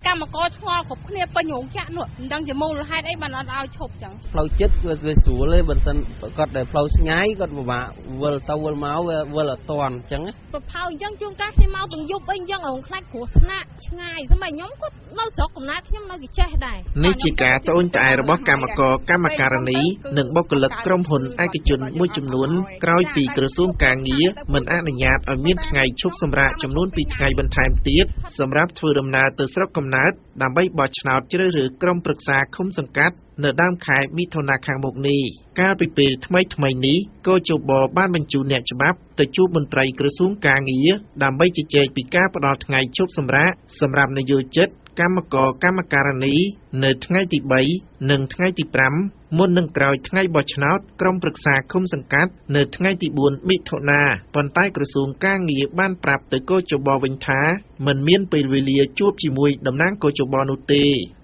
កម្មករឆ្ងល់គ្រប់គ្នាពេញរោងចក្រនោះមិនដឹងជាមូលហេតុអីបានអត់ឲ្យឈប់ចឹងផ្លូវចិត្តវាវាស្រួលទេបើមិនគាត់តែផ្លូវឆ្ងាយគាត់ពិបាកវិលទៅវិលមកវាវិលអត់តាន់ចឹងប្រផៅអញ្ចឹងជួនកាលខ្ញុំមកទាំងយប់អីអញ្ចឹងរោងខ្លាច់គ្រោះថ្នាក់ឆ្ងាយស្មែខ្ញុំគាត់នៅស្រុកកំណើតខ្ញុំនៅកចេះដែរនេះជាការត្អូញត្អែរបស់កម្មករកម្មការិនីនិងបុគ្គលិកក្រុមហ៊ុនឯកជនមួយចំនួនក្រោយពីក្រសួងការងារមិនអនុញ្ញាតឲ្យមានថ្ងៃឈប់សម្រាកចំនួន2ថ្ងៃបន្ថែមទៀតសម្រាប់ធ្វើដំណើរទៅស្រុកកំណើតដើម្បីបោះឆ្នោតជ្រើសរើសក្រុមប្រឹក្សាឃុំសង្កាត់នៅដើមខែមិថុនាខាងមុខនេះកាលពីពេលថ្មីថ្មីនេះកោជបបានបញ្ជូនអ្នកច្បាប់ទៅជួបមន្ត្រីក្រសួងកាងារដើម្បីជជែកពីការផ្ដល់ថ្ងៃឈប់សម្រាកសម្រាប់នយោជិតកម្មករកម្មការិនីនៅថ្ងៃទី3និងថ្ងៃទី5មុននឹងក្រោយថ្ងៃបោះឆ្នោតក្រុមប្រឹក្សាឃុំសង្កាត់នៅថ្ងៃទី4មិថុនាប៉ុន្តែក្រសួងការងារបានប្រាប់ទៅកោជបវិញថាមិនមានពេលវេលាជួបជាមួយតំណាងកោជបនោះទេ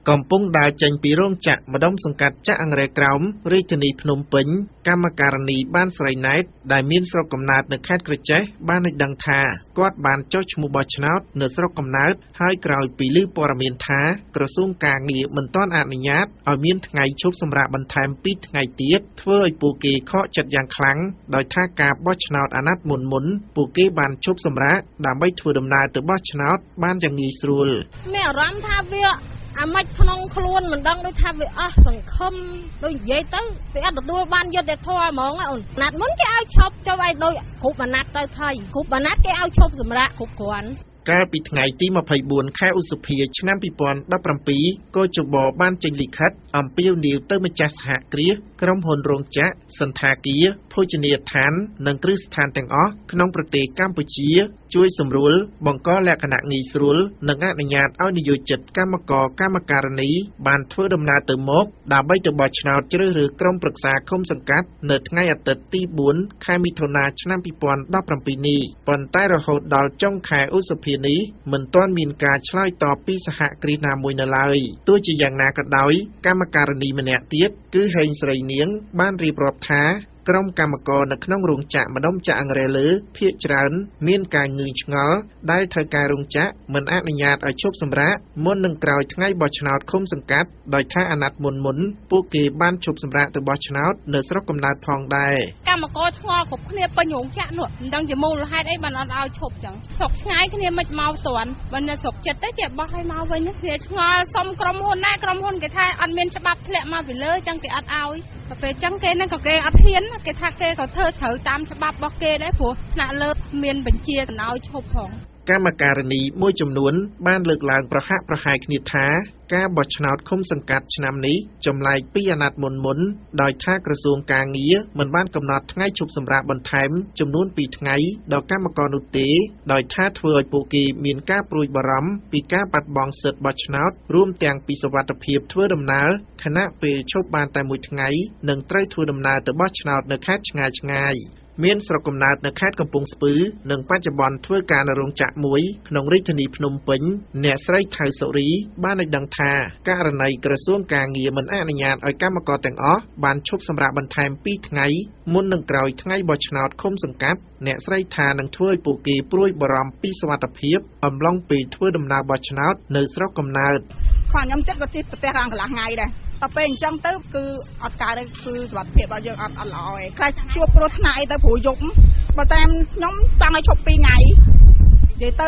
កំពុងដើរចេញពីរោងចក្រម្ដុំសង្កាត់ចាក់អង្រែក្រោមរាជធានីភ្នំពេញ កម្មការិនីបានស្រីណែត ដែលមានស្រុកកំណើតនៅខេត្តក្រចេះបានឲ្យដឹងថាគាត់បានចុះឈ្មោះបោះឆ្នោតនៅស្រុកកំណើតហើយក្រោយពីឮព័ត៌មានថាក្រសួងការងារមិនទាន់អនុញ្ញាតឲ្យមានថ្ងៃឈប់សម្រាកបន្ថែម2ថ្ងៃទៀតធ្វើឲ្យពួកគេខកចិត្តយ៉ាងខ្លាំងដោយថាការបោះឆ្នោតអាណត្តិមុនមុនពួកគេបានឈប់សម្រាកដើម្បីធ្វើដំណើរទៅបោះឆ្នោតបានយ៉ាងងាយស្រួលមានអារម្មណ៍ថាវាអាម៉េចក្នុងខ្លួនមិនដឹងដូចថាវាអស់សង្ឃឹមដូចនិយាយទៅវាអត់ទទួលបានយុត្តិធម៌ហ្មងអូនណាត់មុនគេឲ្យឈប់ចូលឲ្យដូចគ្រប់អាណត្តិទៅថៃគ្រប់អាណត្តិគេឲ្យឈប់សម្រាកគ្រប់គ្រាន់ កាលពីថ្ងៃទី24ខែឧសភា ឆ្នាំ2017កោជបបានចេញលិខិតអំពាវនាវទៅម្ចាស់សហគ្រាសក្រុមហ៊ុនរោងចក្រសន្តាគារភោជនីយដ្ឋាន និងគ្រឹះស្ថានទាំងអស់ក្នុងប្រទេសកម្ពុជា ជួយសម្រួលបង្កលក្ខណៈងាយស្រួល និងអនុញ្ញាតឲ្យនិយោជិតកម្មករកម្មការិនី បានធ្វើដំណើរទៅមក ដើម្បីទៅបោះឆ្នោតជ្រើសរើសក្រុមប្រឹក្សាឃុំសង្កាត់នៅថ្ងៃអាទិត្យទី4ខែមិថុនាឆ្នាំ2017នេះប៉ុន្តែរហូតដល់ចុងខែឧសភានេះមិនទាន់មានការឆ្លើយតបពីសហគ្រាសណាមួយនៅឡើយទោះជាយ៉ាងណាក៏ដោយកម្មការិនីម្នាក់ទៀតគឺហេងស្រីនាង បានរៀបរាប់ថា ក្រុមកម្មករនៅក្នុងរោងចក្រម្ដុំចាក់អង្រែលើភាគច្រើនមានការងឿងឆ្ងល់ ដែលត្រូវការរោងចក្រមិនអនុញ្ញាតឲ្យឈប់សម្រាកមុននឹងក្រោយថ្ងៃបោះឆ្នោតឃុំសង្កាត់ ដោយថាអាណត្តិមុនមុនពួកគេបានឈប់សម្រាកទៅបោះឆ្នោតនៅស្រុកកំណើតផងដែរកម្មករឆ្ងល់គ្រប់គ្នាពេញរោងចក្រនោះមិនដឹងជាមូលហេតុអីបានអត់ឲ្យឈប់ចឹងស្រុកឆ្ងាយគ្នាមិនមកទាន់បើនៅស្រុកចិត្តទៅគេបោះឲ្យមកវិញគ្នាឆ្ងល់សុំក្រុមហ៊ុនណាក្រុមហ៊ុនគេថាអត់មានច្បាប់ធ្លាក់មកពីលើចឹងគេអត់ឲ្យ ពេលចឹងគេនឹងក៏គេអត់ហ៊ានគេថាគេក៏ធ្វើត្រូវតាមច្បាប់របស់គេដែរព្រោះថ្នាក់លើមានបញ្ជាកណោយឈប់ផង កម្មការនីមួយចំនួន បានលើកឡើងប្រហាក់ប្រហែលគ្នាថា ការបោះឆ្នោតឃុំសង្កាត់ឆ្នាំនេះចម្លែកពីអាណត្តិមុនមុនដោយថាក្រសួងការងារមិនបានកំណត់ថ្ងៃឈប់សម្រាកបន្ថែមចំនួន2ថ្ងៃដល់កម្មករនោះទេ ដោយថាធ្វើឲ្យពួកគេមានការព្រួយបារម្ភពីការបាត់បង់សិទ្ធិបោះឆ្នោត រួមទាំងពីសវត្ថិភាពធ្វើដំណើរខណៈពេលឈប់បានតែមួយថ្ងៃនិងត្រូវធ្វើដំណើរទៅបោះឆ្នោតនៅខេត្តឆ្ងាយឆ្ងាយ មានស្រុកកំណើតនៅខេត្តកំពង់ស្ពឺ និងបច្ចុប្បន្នធ្វើការនៅរោងចក្រមួយក្នុងរាជធានីភ្នំពេញ អ្នកស្រីថៅសុរី បានឲ្យដឹងថាករណីក្រសួងការងារមិនអនុញ្ញាតឲ្យកម្មករទាំងអស់បានឈប់សម្រាកបន្ថែម2ថ្ងៃមុននឹងក្រោយថ្ងៃបោះឆ្នោតឃុំសង្កាត់អ្នកស្រីថានឹងធ្វើឲ្យពួកគេព្រួយបារម្ភពីសុវត្ថិភាពអំឡុងពេលធ្វើដំណើរបោះឆ្នោតនៅស្រុកកំណើតខ្ញុំចិត្តក៏ជិះប្រទេសខាងកន្លះថ្ងៃដែរ ដល់ពេលអញ្ចឹងទៅគឺអត់កើតទេគឺសុខភាពរបស់យើងអត់អត់ល្អទេខ្លាចជួបគ្រោះថ្នាក់អីទៅព្រោះយប់បើតាមខ្ញុំចង់ឲ្យឈប់2ថ្ងៃនិយាយទៅ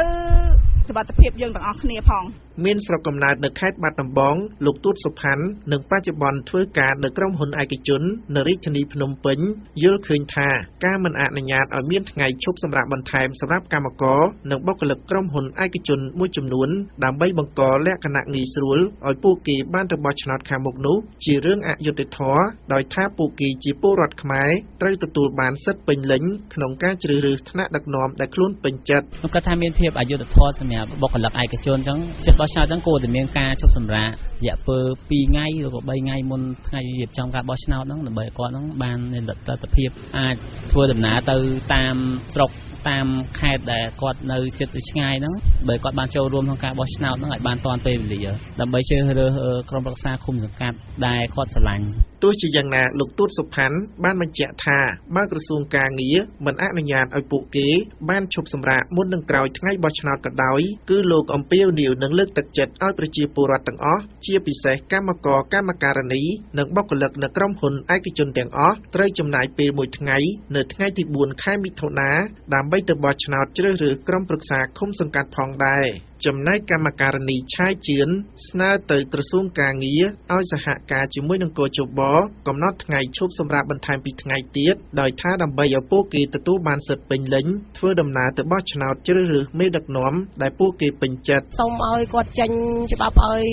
សុខភាពយើងទាំងអស់គ្នាផង មានស្រុកកំណើតនៅខេត្តបាត់ដំបងលោកទូតសុផាន់និងបច្ចុប្បន្នធ្វើការនៅក្រុមហ៊ុនឯកជននៅរាជធានីភ្នំពេញយល់ឃើញថាការមិនអនុញ្ញាតឲ្យមានថ្ងៃឈប់សម្រាកបន្ថែមសម្រាប់កម្មករនិងបុគ្គលិកក្រុមហ៊ុនឯកជនមួយចំនួនដើម្បីបង្កលក្ខណៈងាយស្រួលឲ្យពួកគេបានទៅបោះឆ្នោតខាងមុខនោះជារឿងអយុត្តិធម៌ដោយថាពួកគេជាពលរដ្ឋខ្មែរត្រូវទទួលបានសិទ្ធិពេញលេញក្នុងការជ្រើសរើសថ្នាក់ដឹកនាំដែលខ្លួនពេញចិត្តខ្ញុំគិតថាមានភាពអយុត្តិធម៌សម្រាប់បុគ្គលិកឯកជនអញ្ចឹងចិត្តបោះឆ្នោតអញ្ចឹងគួរតែមានការឈប់សម្រាករយៈពេល2ថ្ងៃឬក៏3ថ្ងៃមុនថ្ងៃរៀបចំការបោះឆ្នោតហ្នឹងដើម្បីគាត់ហ្នឹងបានលទ្ធភាពអាចធ្វើដំណើរទៅតាមស្រុកតាមខេត្តដែលគាត់នៅជិតទៅឆ្ងាយហ្នឹងបើគាត់បានចូលរួមក្នុងការបោះឆ្នោតហ្នឹងឲ្យបានទាន់ពេលវេលាដើម្បីជ្រើសរើសក្រុមប្រឹក្សាឃុំសង្កាត់ដែលគាត់ស្រឡាញ់ ទោះជាយ៉ាងណាលោកទូតសុផាន់បានបញ្ជាក់ថាបើក្រសួងការងារមិនអនុញ្ញាតឲ្យពួកគេបានឈប់សម្រាកមុននឹងក្រោយថ្ងៃបោះឆ្នោតក៏ដោយគឺលោកអំពាវនាវនិងលើកទឹកចិត្តឲ្យប្រជាពលរដ្ឋទាំងអស់ជាពិសេសកម្មករកម្មការិនីនិងបុគ្គលិកនៅក្រុមហ៊ុនឯកជនទាំងអស់ត្រូវចំណាយពេលមួយថ្ងៃនៅថ្ងៃទី4ខែមិថុនាដើម្បីទៅបោះឆ្នោតជ្រើសរើសក្រុមប្រឹក្សាឃុំសង្កាត់ផងដែរ ចំណែកកម្មការនីឆាយជឿនស្នើទៅក្រសួងការងារឲ្យសហការជាមួយនឹងកោជបកំណត់ថ្ងៃឈប់សម្រាកបន្ថែមពីថ្ងៃទៀតដោយថាដើម្បីឲ្យពួកគេទទួលបានសិទ្ធិពេញលេញធ្វើដំណើរទៅបោះឆ្នោតជ្រើសរើសមេដឹកនាំដែលពួកគេពេញចិត្តសូមឲ្យគាត់ចេញច្បាប់ឲ្យ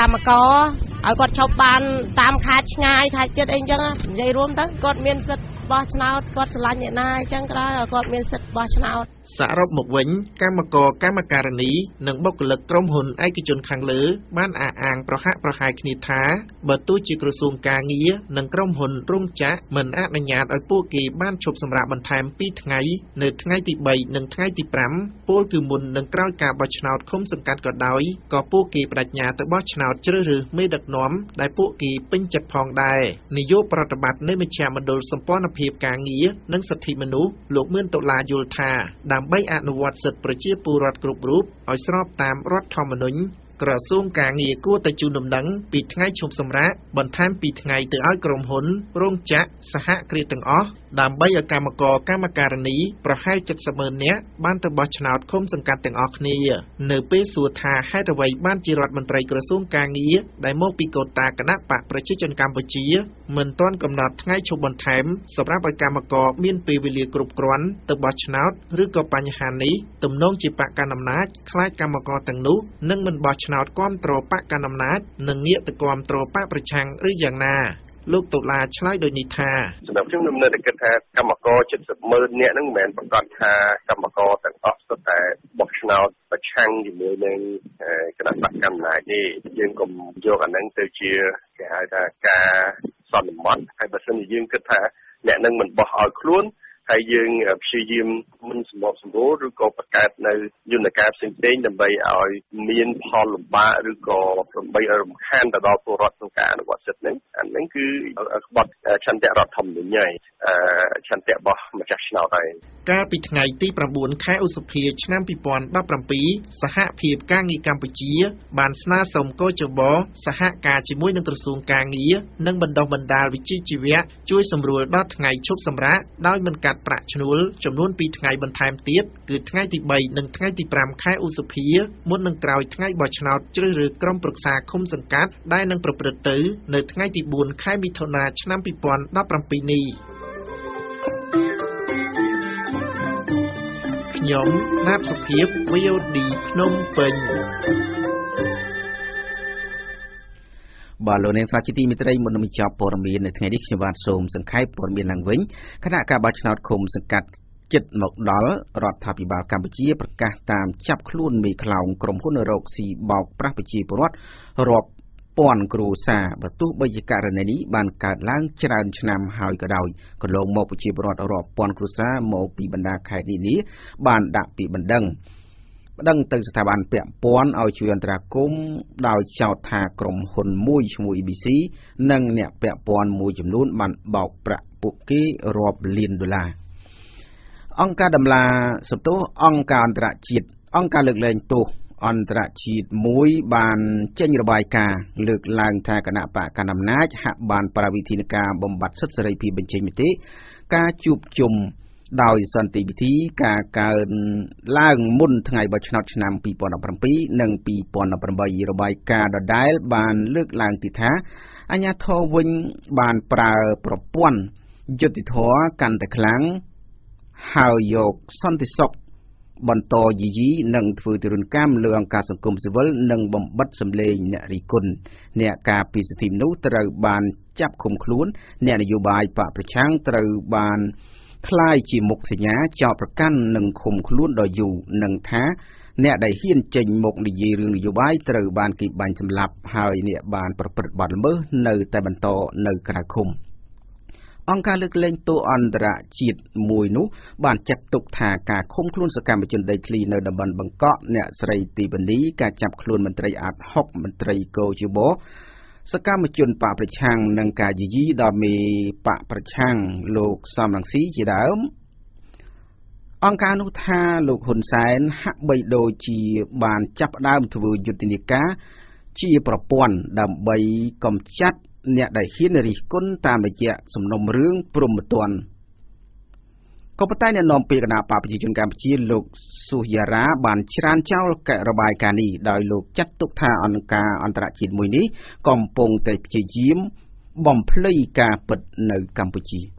កម្មករឲ្យគាត់ឈប់បានតាមខេត្តឆ្ងាយខេត្តជិតអីចឹងនិយាយរួមទៅគាត់មានសិទ្ធិ បោះឆ្នោតគាត់ស្រឡាញ់អ្នកណាអញ្ចឹងក្រោយគាត់មានសិទ្ធិបោះឆ្នោតសរុបមកវិញកម្មករកម្មការនីនិងបុគ្គលិកក្រុមហ៊ុនឯកជនខាងលើ បានអះអាងប្រហាក់ប្រហែលគ្នាថាបើទោះជាក្រសួងការងារនិងក្រុមហ៊ុនរោងចក្រមិនអនុញ្ញាតឲ្យពួកគេបានឈប់សម្រាកបន្ថែម2ថ្ងៃនៅថ្ងៃទី3និងថ្ងៃទី5ពលគឺមុននឹងក្រោយការបោះឆ្នោតឃុំសង្កាត់ក៏ដោយក៏ពួកគេបដិញ្ញាទៅបោះឆ្នោតជ្រើសរើសមេដឹកនាំដែលពួកគេពេញចិត្តផងដែរនាយកប្រតិបត្តិនៃមជ្ឈមណ្ឌលសម្ព័ន្ធភាពការងារនិងសិទ្ធិមនុស្សលោកមឿនដុល្លារយល់ថា ដើម្បីអនុវត្តសិទ្ធិប្រជាពលរដ្ឋគ្រប់រូបឲ្យស្របតាមរដ្ឋធម្មនុញ្ញ ក្រសួងការងារគួរតែជូនដំណឹងពីថ្ងៃឈប់សម្រាកបន្ថែមពីថ្ងៃទៅឲ្យក្រុមហ៊ុន រោងចក្រសហគ្រាសទាំងអស់ដើម្បីឲ្យកម្មករកម្មការនីប្រហែល70ម៉ឺននាក់បានទៅបោះឆ្នោតឃុំសង្កាត់ទាំងអស់គ្នា នៅពេលសួរថាហេតុអ្វីបានជារដ្ឋមន្ត្រីក្រសួងការងារដែលមកពីកូតាគណៈបកប្រជាជនកម្ពុជាមិនទាន់កំណត់ថ្ងៃឈប់បន្ថែមសម្រាប់ឲ្យកម្មករមានពេលវេលាគ្រប់គ្រាន់ទៅបោះឆ្នោតឬក៏បញ្ហានេះទំនងជាបកកណ្ដាលអំណាចខ្លាចកម្មករទាំងនោះនឹងមិនបោះឆ្នោតគ្រប់គ្រងបកកណ្ដាលអំណាចនិងងាកទៅគ្រប់គ្រងបកប្រឆាំងឬយ៉ាងណាលោកតុលាឆ្លើយដូចនេះថាសម្រាប់ខ្ញុំខ្ញុំនៅតែគិតថាកម្មករ70ម៉ឺននាក់ហ្នឹងមិនមែនប្រកាសថាកម្មករទាំងអស់សុទ្ធតែបោះឆ្នោតប្រឆាំងជាមួយនឹងគណៈបកកម្មាទេយើងកុំយកអាហ្នឹងទៅជាគេហៅថាការសន្មត់ហើយបើសិនជាយើងគិតថាអ្នកនឹងមិនបោះឲ្យខ្លួន ហើយយើងព្យាយាមមិនសម្បកសម្បូរឬក៏បង្កើតនៅយន្តការផ្សេងៗដើម្បីឲ្យមានផលលំបាកឬក៏ដើម្បីឲ្យរំខានទៅដល់ពលរដ្ឋក្នុងការអនុវត្តសិទ្ធិហ្នឹងអាហ្នឹងគឺក្បត់ឆន្ទៈរដ្ឋធម្មនុញ្ញហើយឆន្ទៈរបស់ម្ចាស់ឆ្នោតហើយ កាលពីថ្ងៃទី9ខែឧសភា ឆ្នាំ2017សហភាពការងារកម្ពុជា បានស្នើសុំកោជបសហការជាមួយនឹងក្រសួងការងារនិងបណ្ដុះបណ្ដាលវិជ្ជាជីវៈជួយសម្រួលដល់ថ្ងៃឈប់សម្រាកដោយមិនកាត់ប្រាក់ឈ្នួលចំនួន2ថ្ងៃបន្ថែមទៀតគឺថ្ងៃទី3និងថ្ងៃទី5ខែឧសភា មុននឹងក្រោយថ្ងៃបោះឆ្នោតជ្រើសរើសក្រុមប្រឹក្សាឃុំសង្កាត់ដែលនឹងប្រព្រឹត្តទៅ នៅថ្ងៃទី4ខែមិថុនាឆ្នាំ2017នេះ ខ្ញុំណាបសុភាព VOD ភ្នំពេញបាទលោកនាងសាជាទីមិត្តរីមុននឹងបញ្ចប់ព័ត៌មាននៅថ្ងៃនេះខ្ញុំបាទសូមសង្ខេបព័ត៌មានឡើងវិញគណៈការបោះឆ្នោតឃុំសង្កាត់ចិត្តមកដល់រដ្ឋាភិបាលកម្ពុជាប្រកាសតាមចាប់ខ្លួនមេខ្លោងក្រុមហ៊ុនរកស៊ីបោកប្រាស់ប្រជាពលរដ្ឋរាប់ ពាន់គ្រួសារបើទោះបីជាករណីនេះបានកើតឡើងច្រើនឆ្នាំហើយក៏ដោយកន្លងមកប្រជាពលរដ្ឋរាប់ពាន់គ្រួសារមកពីបណ្ដាខេត្តនេះនេះបានដាក់ពីបណ្ដឹងប្តឹងទៅស្ថាប័នពាក់ព័ន្ធឲ្យជួយអន្តរាគមន៍ដោយចោទថាក្រុមហ៊ុនមួយឈ្មោះ EBC និងអ្នកពាក់ព័ន្ធមួយចំនួនបានបោកប្រាក់ពួកគេរាប់លានដុល្លារអង្គការដំឡាសន្ទុះអង្គការអន្តរជាតិអង្គការលើកលែងទោស អន្តរជាតិមួយបានចេញរបាយការណ៍លើកឡើងថាគណៈបកកណ្ដាលអំណាចហាក់បានប្រាវិធានការបំបត្តិសិទ្ធិសេរីភាពបញ្ចេញមតិការជួបជុំដោយសន្តិវិធីការកើនឡើងមុនថ្ងៃបោះឆ្នោតឆ្នាំ2017និង2018របាយការណ៍ដដែលបានលើកឡើងទៀតថាអាញាធរវិញបានប្រើប្រព័ន្ធយុតិធធកាន់តែខ្លាំងហើយយកសន្តិសុខ បន្តយីយីនិងធ្វើទរណកម្មលើអង្គការសង្គមស៊ីវិលនិងបំបិតសម្លេងអ្នករិះគន់អ្នកការពីសិទ្ធិមនុស្សត្រូវបានចាប់ឃុំខ្លួនអ្នកនយោបាយបកប្រឆាំងត្រូវបានคล้ายជាមុខសញ្ញាចោតប្រកាន់និងឃុំខ្លួនដ៏យូរនិងថាអ្នកដែលហ៊ានចេញមកនិយាយរឿងនយោបាយត្រូវបានគេបាញ់សម្លាប់ហើយអ្នកបានប្រព្រឹត្តបទល្មើសនៅតែបន្តនៅក្រៅឃុំ។ អង្គការលើកលែងទោសអន្តរជាតិមួយនោះបានចាត់ទុកថាការឃុំខ្លួនសកម្មជនដីធ្លីនៅតំបន់បង្កក់អ្នកស្រីទីវនីការចាប់ខ្លួនមន្ត្រីអាត់ហុកមន្ត្រីកោជបសកម្មជនបកប្រឆាំងនិងការយយីដល់មេបកប្រឆាំងលោកសំរងស៊ីជាដើមអង្គការនោះថាលោកហ៊ុនសែនហាក់បីដូចជាបានចាប់ផ្ដើមធ្វើយុទ្ធនាការជាប្រព័ន្ធដើម្បីកំចាត់ អ្នកដែលហ៊ានរិះគន់តាមរយៈសំណុំរឿងព្រំទណ្ឌក៏ប៉ុន្តែអ្នកនាំពាក្យគណៈបកប្រជាជនកម្ពុជាលោកសុយារ៉ាបានច្រានចោលកែរបាយការណ៍នេះដោយលោកចាត់ទុកថាអង្គការអន្តរជាតិមួយនេះកំពុងតែព្យាយាមបំភ្លៃការពិតនៅកម្ពុជា។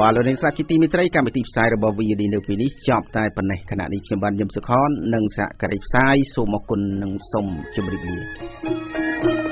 បាទលោកនាងសាជាទីមិត្តរីកម្មវិធីផ្សាយរបស់ VOD នៅពេលនេះចប់តែប៉ុណ្ណេះខណៈនេះខ្ញុំបានយឹមសុខននិងសហការីផ្សាយសូមអគុណនិងសូមជម្រាបលា